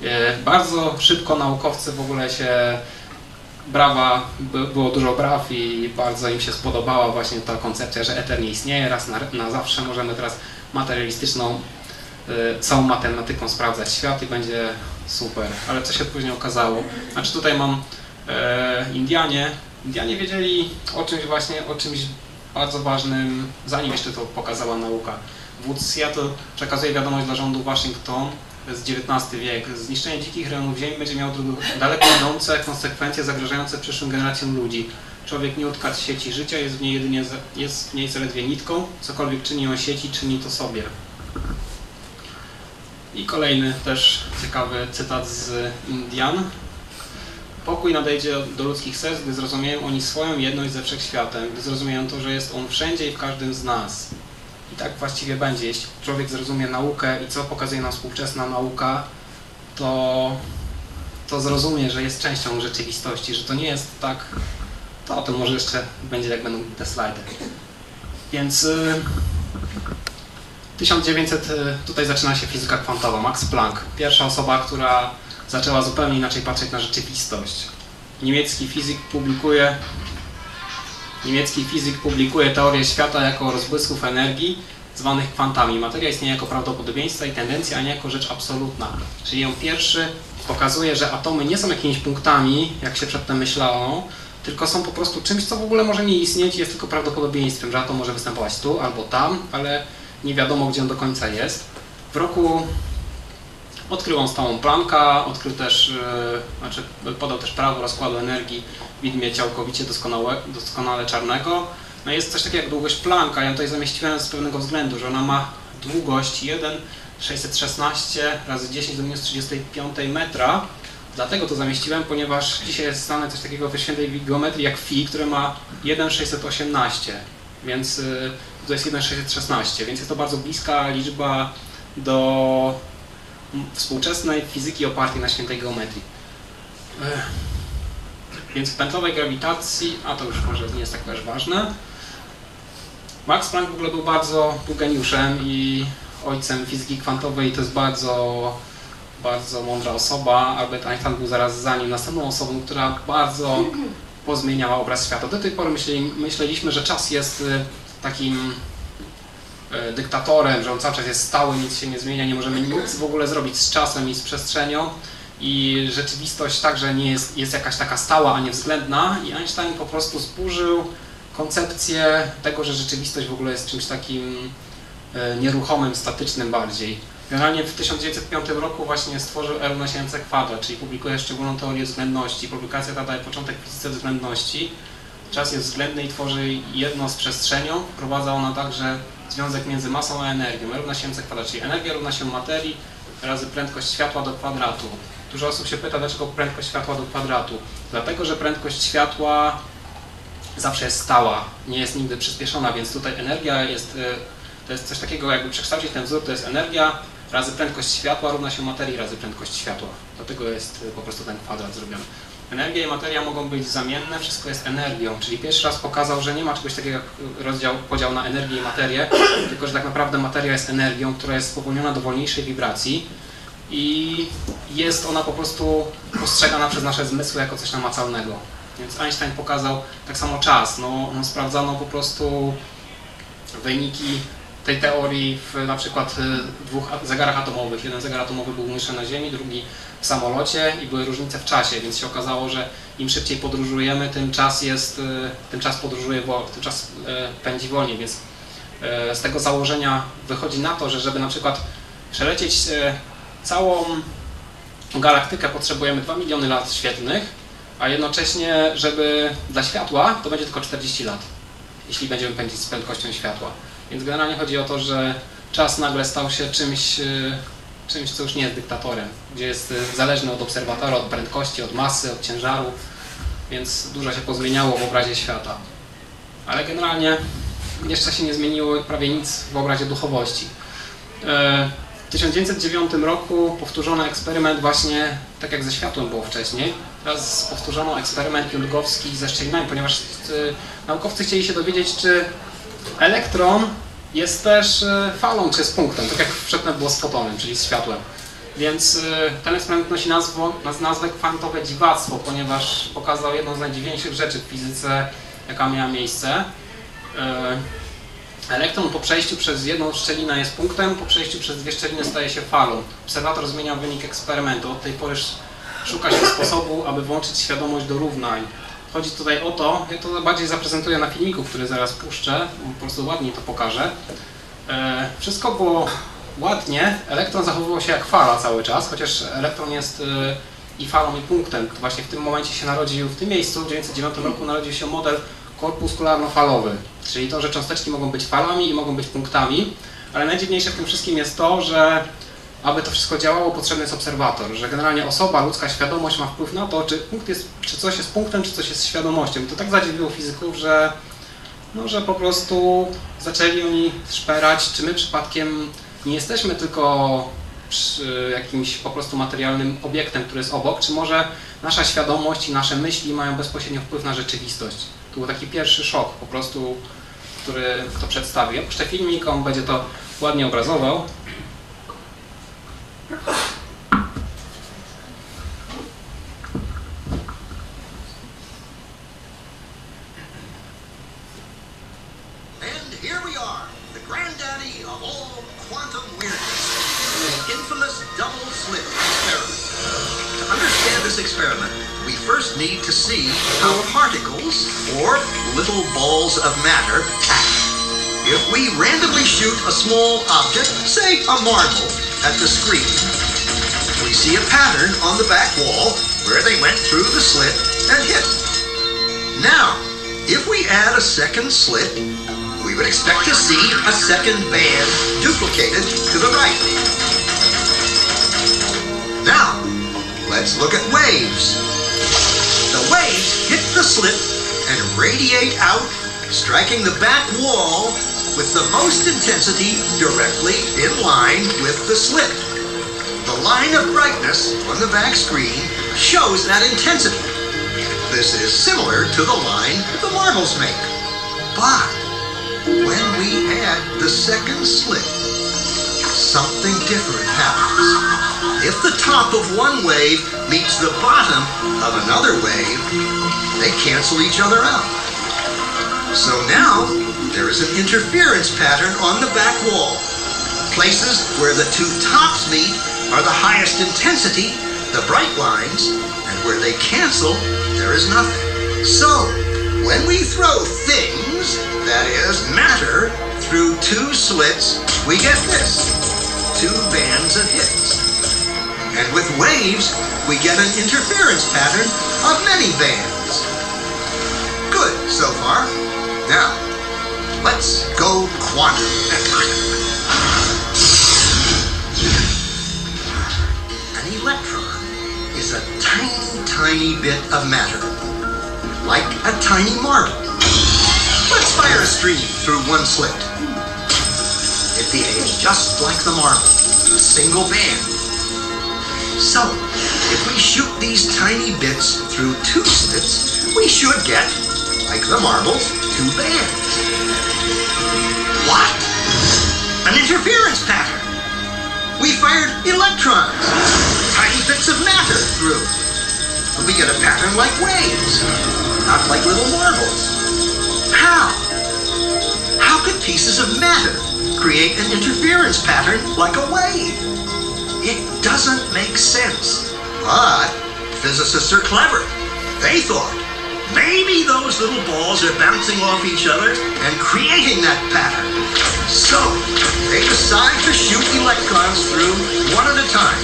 Y, bardzo szybko naukowcy w ogóle się brawa, było dużo braw i bardzo im się spodobała właśnie ta koncepcja, że eter nie istnieje, raz na, na zawsze możemy teraz materialistyczną, y, całą matematyką sprawdzać świat i będzie super. Ale co się później okazało? Znaczy tutaj mam e, Indianie. Indianie wiedzieli o czymś właśnie, o czymś bardzo ważnym, zanim jeszcze to pokazała nauka. Wódz Seattle przekazuje wiadomość dla rządu Waszyngton, to jest XIX wiek. Zniszczenie dzikich rejonów ziemi będzie miało daleko idące konsekwencje zagrażające przyszłym generacjom ludzi. Człowiek nie utkać sieci życia, jest w niej jedynie jest w niej zaledwie nitką. Cokolwiek czyni on sieci, czyni to sobie. I kolejny też ciekawy cytat z Indian. Pokój nadejdzie do ludzkich serc, gdy zrozumieją oni swoją jedność ze wszechświatem, gdy zrozumieją to, że jest on wszędzie i w każdym z nas. I tak właściwie będzie, jeśli człowiek zrozumie naukę i co pokazuje nam współczesna nauka, to, to zrozumie, że jest częścią rzeczywistości, że to nie jest tak. To o tym może jeszcze będzie, jak będą te slajdy. Więc y, 1900, y, tutaj zaczyna się fizyka kwantowa. Max Planck, pierwsza osoba, która zaczęła zupełnie inaczej patrzeć na rzeczywistość. Niemiecki fizyk publikuje Niemiecki fizyk publikuje teorię świata jako rozbłysków energii zwanych kwantami. Materia istnieje jako prawdopodobieństwa i tendencja, a nie jako rzecz absolutna. Czyli ją pierwszy pokazuje, że atomy nie są jakimiś punktami, jak się przedtem myślało, tylko są po prostu czymś, co w ogóle może nie istnieć i jest tylko prawdopodobieństwem, że atom może występować tu albo tam, ale nie wiadomo, gdzie on do końca jest. W roku odkrył on stałą Plancka, odkrył też, e, znaczy podał też prawo rozkładu energii w widmie całkowicie doskonałe, doskonale czarnego. No jest coś takiego jak długość Plancka, ja tutaj zamieściłem z pewnego względu, że ona ma długość 1,616 razy 10 do minus 35 metra. Dlatego to zamieściłem, ponieważ dzisiaj jest znane coś takiego w świętej geometrii jak Phi, które ma 1,618, więc y, to jest 1,616, więc jest to bardzo bliska liczba do współczesnej fizyki opartej na świętej geometrii. Więc w pętlowej grawitacji, a to już może nie jest tak też ważne. Max Planck w ogóle był bardzo był geniuszem i ojcem fizyki kwantowej. To jest bardzo, bardzo mądra osoba. Albert Einstein był zaraz za nim następną osobą, która bardzo pozmieniała obraz świata. Do tej pory myśleli, myśleliśmy, że czas jest y, takim dyktatorem, że on cały czas jest stały, nic się nie zmienia, nie możemy nic w ogóle zrobić z czasem i z przestrzenią i rzeczywistość także nie jest, jest jakaś taka stała, a nie względna i Einstein po prostu zburzył koncepcję tego, że rzeczywistość w ogóle jest czymś takim e, nieruchomym, statycznym bardziej. Generalnie w 1905 roku właśnie stworzył R równa się kwadrat, czyli publikuje szczególną teorię względności. Publikacja ta daje początek fizyce względności. Czas jest względny i tworzy jedno z przestrzenią. Wprowadza ona także związek między masą a energią. Równa się mc kwadrat, czyli energia równa się materii razy prędkość światła do kwadratu. Dużo osób się pyta, dlaczego prędkość światła do kwadratu. Dlatego, że prędkość światła zawsze jest stała, nie jest nigdy przyspieszona, więc tutaj energia jest, y, to jest coś takiego, jakby przekształcić ten wzór, to jest energia razy prędkość światła równa się materii razy prędkość światła. Dlatego jest y, po prostu ten kwadrat zrobiony. Energia i materia mogą być zamienne, wszystko jest energią, czyli pierwszy raz pokazał, że nie ma czegoś takiego jak rozdział, podział na energię i materię, tylko że tak naprawdę materia jest energią, która jest spowolniona do wolniejszej wibracji i jest ona po prostu postrzegana przez nasze zmysły jako coś namacalnego. Więc Einstein pokazał tak samo czas. No, no sprawdzano po prostu wyniki tej teorii w na przykład y, dwóch zegarach atomowych. Jeden zegar atomowy był umieszczony na Ziemi, drugi w samolocie i były różnice w czasie, więc się okazało, że im szybciej podróżujemy, tym czas jest, y, tym czas podróżuje, tym czas y, pędzi wolniej, więc z tego założenia wychodzi na to, że żeby na przykład przelecieć całą galaktykę potrzebujemy 2 miliony lat świetlnych, a jednocześnie, żeby dla światła to będzie tylko 40 lat, jeśli będziemy pędzić z prędkością światła. Więc generalnie chodzi o to, że czas nagle stał się czymś, y, czymś co już nie jest dyktatorem, gdzie jest y, zależny od obserwatora, od prędkości, od masy, od ciężaru, więc dużo się pozmieniało w obrazie świata. Ale generalnie jeszcze się nie zmieniło prawie nic w obrazie duchowości. E, W 1909 roku powtórzono eksperyment właśnie tak jak ze światłem było wcześniej. Teraz powtórzono eksperyment jungowski ze szczelinami, ponieważ naukowcy chcieli się dowiedzieć, czy elektron jest też y, falą, czy jest punktem, tak jak przedtem było z fotonem, czyli z światłem. Więc y, ten eksperyment nosi nazwą, naz- nazwę kwantowe dziwactwo, ponieważ pokazał jedną z najdziwniejszych rzeczy w fizyce, jaka miała miejsce. Y, Elektron po przejściu przez jedną szczelinę jest punktem, po przejściu przez dwie szczeliny staje się falą. Obserwator zmienia wynik eksperymentu. Od tej pory sz- szuka się sposobu, aby włączyć świadomość do równań. Chodzi tutaj o to, ja to bardziej zaprezentuję na filmiku, który zaraz puszczę, po prostu ładniej to pokażę. E, wszystko było ładnie, elektron zachowywał się jak fala cały czas, chociaż elektron jest e, i falą i punktem. Właśnie w tym momencie się narodził, w tym miejscu, w 1909 roku narodził się model korpuskularno-falowy, czyli to, że cząsteczki mogą być falami i mogą być punktami, ale najdziwniejsze w tym wszystkim jest to, że aby to wszystko działało, potrzebny jest obserwator, że generalnie osoba, ludzka świadomość ma wpływ na to, czy, punkt jest, czy coś jest punktem, czy coś jest świadomością. To tak zadziwiło fizyków, że, no, że po prostu zaczęli oni szperać, czy my przypadkiem nie jesteśmy tylko jakimś po prostu materialnym obiektem, który jest obok, czy może nasza świadomość i nasze myśli mają bezpośrednio wpływ na rzeczywistość. To był taki pierwszy szok po prostu, który to przedstawił. Ja puszczę filmik, on będzie to ładnie obrazował. Need to see how particles, or little balls of matter, act. If we randomly shoot a small object, say a marble, at the screen, we see a pattern on the back wall where they went through the slit and hit. Now, if we add a second slit, we would expect to see a second band duplicated to the right. Now, let's look at waves. The waves hit the slit and radiate out, striking the back wall with the most intensity directly in line with the slit. The line of brightness on the back screen shows that intensity. This is similar to the line the marbles make. But when we add the second slit, something different happens. If the top of one wave meets the bottom of another wave, they cancel each other out. So now there is an interference pattern on the back wall. Places where the two tops meet are the highest intensity, the bright lines, and where they cancel, there is nothing. So, when we throw things, that is, matter, through two slits, we get this two bands of hits. And with waves, we get an interference pattern of many bands. Good so far. Now, let's go quantum. An electron is a tiny, tiny bit of matter, like a tiny marble. Let's fire a stream through one slit. It behaves just like the marble, a single band. So, if we shoot these tiny bits through two slits, we should get, like the marbles, What? An interference pattern. We fired electrons, tiny bits of matter through. And We get a pattern like waves, not like little marbles. How? How could pieces of matter create an interference pattern like a wave? It doesn't make sense. But physicists are clever. They thought maybe those little balls are bouncing off each other and creating that pattern. So they decide to shoot electrons through one at a time.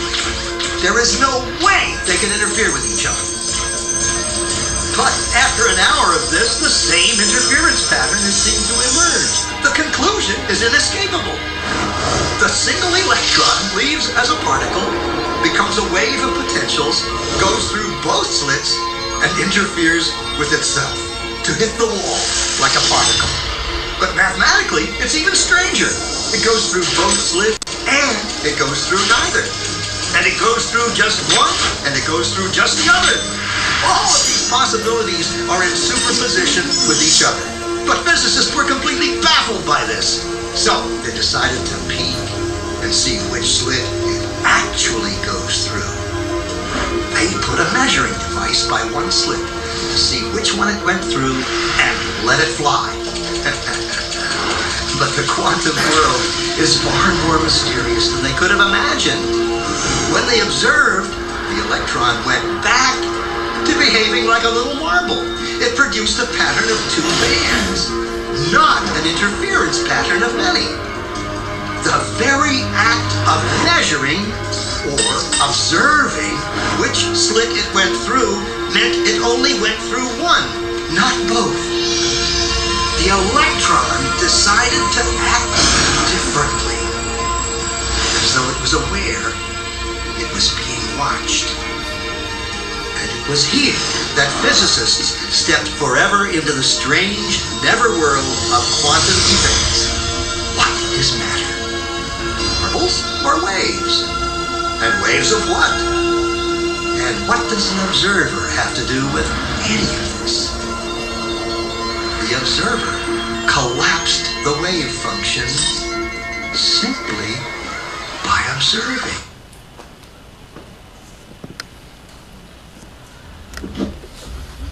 There is no way they can interfere with each other. But after an hour of this, the same interference pattern is seen to emerge. The conclusion is inescapable. The single electron leaves as a particle, becomes a wave of potentials, goes through both slits, and interferes with itself to hit the wall like a particle. But mathematically, it's even stranger. It goes through both slits and it goes through neither. And it goes through just one and it goes through just the other. All of these possibilities are in superposition with each other. But physicists were completely baffled by this. So they decided to peek and see which slit put a measuring device by one slit to see which one it went through and let it fly. but the quantum world is far more mysterious than they could have imagined. When they observed, the electron went back to behaving like a little marble. It produced a pattern of two bands, not an interference pattern of many. The very act of measuring or observing which slit it went through meant it only went through one, not both. The electron decided to act differently, as though it was aware it was being watched. And it was here that physicists stepped forever into the strange, never world of quantum events. What is matter? Particles or waves? And waves of what? And what does an observer have to do with any of this? The observer collapsed the wave function simply by observing.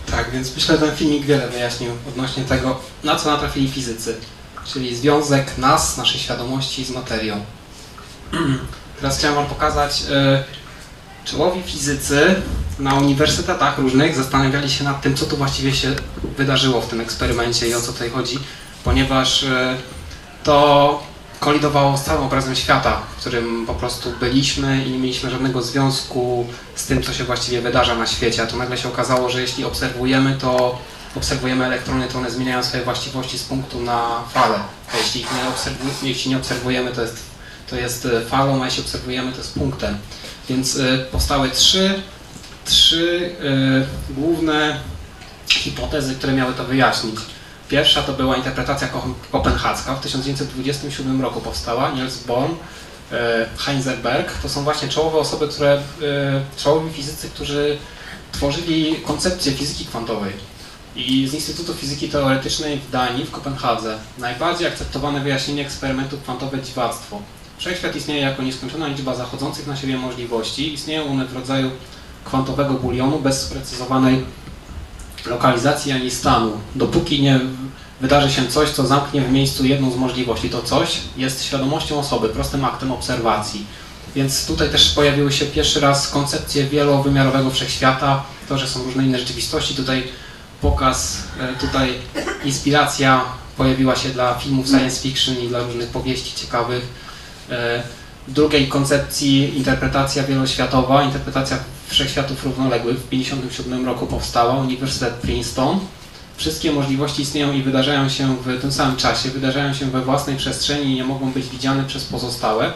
Tak, więc myślę, że ten filmik wiele wyjaśnił odnośnie tego, na co natrafili fizycy, czyli związek nas, naszej świadomości z materią. Teraz chciałem Wam pokazać, e, czołowi fizycy na uniwersytetach różnych zastanawiali się nad tym, co tu właściwie się wydarzyło w tym eksperymencie i o co tutaj chodzi, ponieważ e, to kolidowało z całym obrazem świata, w którym po prostu byliśmy i nie mieliśmy żadnego związku z tym, co się właściwie wydarza na świecie. A tu nagle się okazało, że jeśli obserwujemy, to obserwujemy elektrony, to one zmieniają swoje właściwości z punktu na falę. A jeśli ich nie, jeśli nie obserwujemy, to jest, to jest e, falą, a jeśli obserwujemy, to jest punktem. Więc e, powstały trzy, trzy e, główne hipotezy, które miały to wyjaśnić. Pierwsza to była interpretacja ko- kopenhacka. W 1927 roku powstała. Niels Bohr, Heisenberg. To są właśnie czołowe osoby, które, czołowi fizycy, którzy tworzyli koncepcję fizyki kwantowej. I z Instytutu Fizyki Teoretycznej w Danii, w Kopenhadze, najbardziej akceptowane wyjaśnienie eksperymentów kwantowe dziwactwo. Wszechświat istnieje jako nieskończona liczba zachodzących na siebie możliwości. Istnieją one w rodzaju kwantowego bulionu bez sprecyzowanej lokalizacji ani stanu. Dopóki nie wydarzy się coś, co zamknie w miejscu jedną z możliwości, to coś jest świadomością osoby, prostym aktem obserwacji. Więc tutaj też pojawiły się pierwszy raz koncepcje wielowymiarowego wszechświata, to, że są różne inne rzeczywistości. Tutaj pokaz, e, tutaj inspiracja pojawiła się dla filmów science fiction i dla różnych powieści ciekawych. E, W drugiej koncepcji interpretacja wieloświatowa, interpretacja wszechświatów równoległych w 1957 roku powstała, Uniwersytet Princeton. Wszystkie możliwości istnieją i wydarzają się w tym samym czasie, wydarzają się we własnej przestrzeni i nie mogą być widziane przez pozostałe.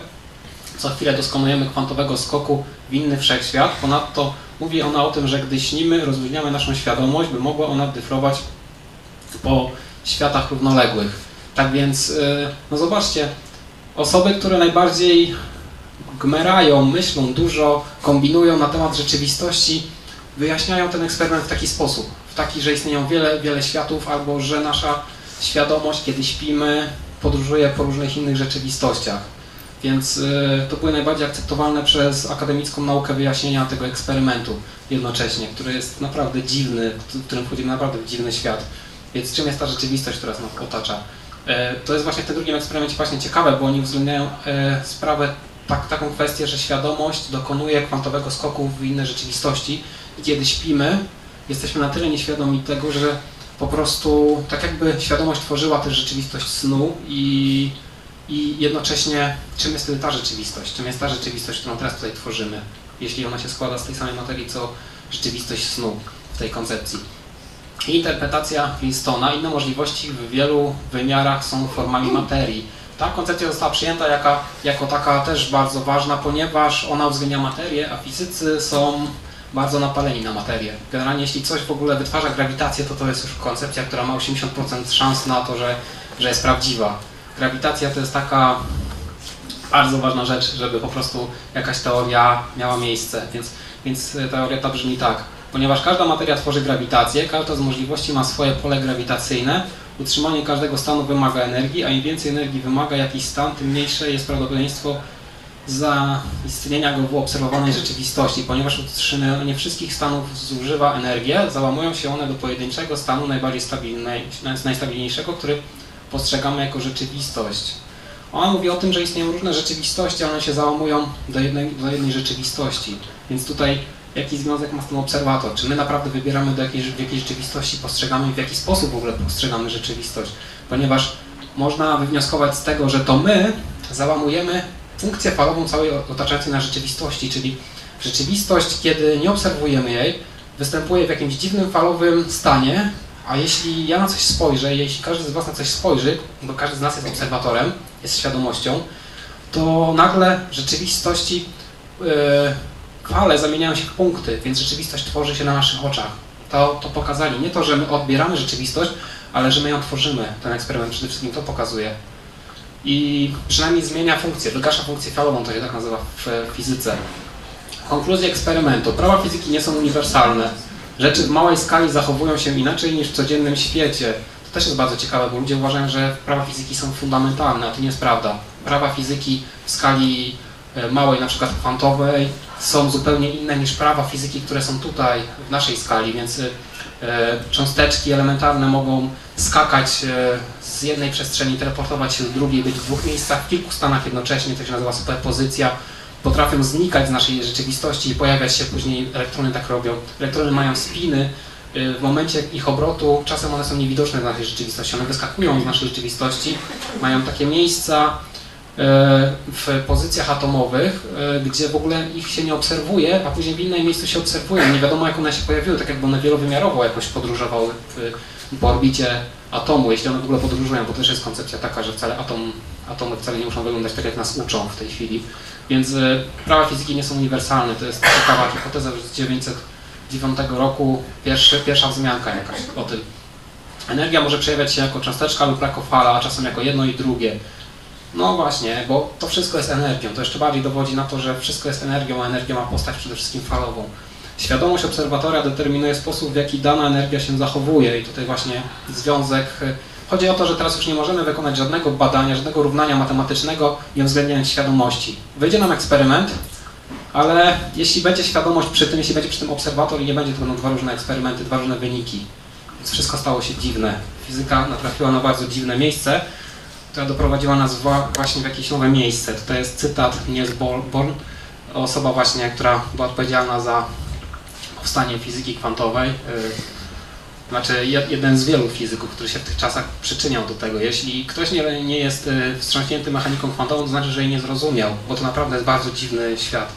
Co chwilę doskonujemy kwantowego skoku w inny wszechświat. Ponadto mówi ona o tym, że gdy śnimy, rozluźniamy naszą świadomość, by mogła ona dyfrować po światach równoległych. Tak więc, yy, no zobaczcie, osoby, które najbardziej gmerają, myślą dużo, kombinują na temat rzeczywistości, wyjaśniają ten eksperyment w taki sposób, w taki, że istnieją wiele, wiele światów, albo że nasza świadomość, kiedy śpimy, podróżuje po różnych innych rzeczywistościach. Więc y, to były najbardziej akceptowalne przez akademicką naukę wyjaśnienia tego eksperymentu jednocześnie, który jest naprawdę dziwny, w którym wchodzimy naprawdę w dziwny świat. Więc czym jest ta rzeczywistość, która nas otacza? E, To jest właśnie w tym drugim eksperymencie właśnie ciekawe, bo oni uwzględniają e, sprawę, tak, taką kwestię, że świadomość dokonuje kwantowego skoku w inne rzeczywistości i kiedy śpimy, jesteśmy na tyle nieświadomi tego, że po prostu tak jakby świadomość tworzyła też rzeczywistość snu i, i jednocześnie czym jest wtedy ta rzeczywistość, czym jest ta rzeczywistość, którą teraz tutaj tworzymy, jeśli ona się składa z tej samej materii, co rzeczywistość snu w tej koncepcji. Interpretacja Princetona, inne możliwości w wielu wymiarach są formami materii. Ta koncepcja została przyjęta jaka, jako taka też bardzo ważna, ponieważ ona uwzględnia materię, a fizycy są bardzo napaleni na materię. Generalnie jeśli coś w ogóle wytwarza grawitację, to to jest już koncepcja, która ma 80% szans na to, że, że jest prawdziwa. Grawitacja to jest taka bardzo ważna rzecz, żeby po prostu jakaś teoria miała miejsce, więc, więc teoria ta brzmi tak. Ponieważ każda materia tworzy grawitację, każda z możliwości ma swoje pole grawitacyjne, utrzymanie każdego stanu wymaga energii, a im więcej energii wymaga jakiś stan, tym mniejsze jest prawdopodobieństwo zaistnienia go w obserwowanej rzeczywistości. Ponieważ utrzymanie wszystkich stanów zużywa energię, załamują się one do pojedynczego stanu najbardziej najstabilniejszego, który postrzegamy jako rzeczywistość. Ona mówi o tym, że istnieją różne rzeczywistości, a one się załamują do jednej, do jednej rzeczywistości. Więc tutaj jaki związek ma z tym obserwator? Czy my naprawdę wybieramy do jakiej, w jakiej rzeczywistości postrzegamy, w jaki sposób w ogóle postrzegamy rzeczywistość? Ponieważ można wywnioskować z tego, że to my załamujemy funkcję falową całej otaczającej nas rzeczywistości, czyli rzeczywistość, kiedy nie obserwujemy jej, występuje w jakimś dziwnym falowym stanie, a jeśli ja na coś spojrzę, jeśli każdy z Was na coś spojrzy, bo każdy z nas jest obserwatorem, jest świadomością, to nagle w rzeczywistości yy, fale zamieniają się w punkty, więc rzeczywistość tworzy się na naszych oczach. To, to pokazali. Nie to, że my odbieramy rzeczywistość, ale że my ją tworzymy. Ten eksperyment przede wszystkim to pokazuje. I przynajmniej zmienia funkcję, wygasza funkcję falową, to się tak nazywa w fizyce. Konkluzje eksperymentu. Prawa fizyki nie są uniwersalne. Rzeczy w małej skali zachowują się inaczej niż w codziennym świecie. To też jest bardzo ciekawe, bo ludzie uważają, że prawa fizyki są fundamentalne, a to nie jest prawda. Prawa fizyki w skali małej, na przykład kwantowej, są zupełnie inne niż prawa fizyki, które są tutaj, w naszej skali, więc e, cząsteczki elementarne mogą skakać e, z jednej przestrzeni, teleportować się do drugiej, być w dwóch miejscach, w kilku stanach jednocześnie, to się nazywa superpozycja. Potrafią znikać z naszej rzeczywistości i pojawiać się później, elektrony tak robią. Elektrony mają spiny, e, w momencie ich obrotu czasem one są niewidoczne w naszej rzeczywistości, one wyskakują z naszej rzeczywistości, mają takie miejsca e, w pozycjach atomowych, e, gdzie w ogóle ich się nie obserwuje, a później w innym miejscu się obserwuje. Nie wiadomo jak one się pojawiły, tak jakby one wielowymiarowo jakoś podróżowały w, po orbicie atomu, jeśli one w ogóle podróżują, bo też jest koncepcja taka, że wcale atom, atomy wcale nie muszą wyglądać tak, jak nas uczą w tej chwili. Więc e, prawa fizyki nie są uniwersalne. To jest ciekawa hipoteza że z 1909 roku, pierwszy, pierwsza wzmianka jakaś o tym. Energia może przejawiać się jako cząsteczka lub jako fala, a czasem jako jedno i drugie. No właśnie, bo to wszystko jest energią. To jeszcze bardziej dowodzi na to, że wszystko jest energią, a energia ma postać przede wszystkim falową. Świadomość obserwatora determinuje sposób, w jaki dana energia się zachowuje i tutaj właśnie związek. Chodzi o to, że teraz już nie możemy wykonać żadnego badania, żadnego równania matematycznego, nie uwzględniając świadomości. Wyjdzie nam eksperyment, ale jeśli będzie świadomość przy tym, jeśli będzie przy tym obserwator i nie będzie, to będą dwa różne eksperymenty, dwa różne wyniki. Więc wszystko stało się dziwne. Fizyka natrafiła na bardzo dziwne miejsce, która doprowadziła nas właśnie w jakieś nowe miejsce. Tutaj jest cytat Niels Bohr, osoba właśnie, która była odpowiedzialna za powstanie fizyki kwantowej. Znaczy jeden z wielu fizyków, który się w tych czasach przyczyniał do tego. Jeśli ktoś nie, nie jest wstrząśnięty mechaniką kwantową, to znaczy, że jej nie zrozumiał, bo to naprawdę jest bardzo dziwny świat.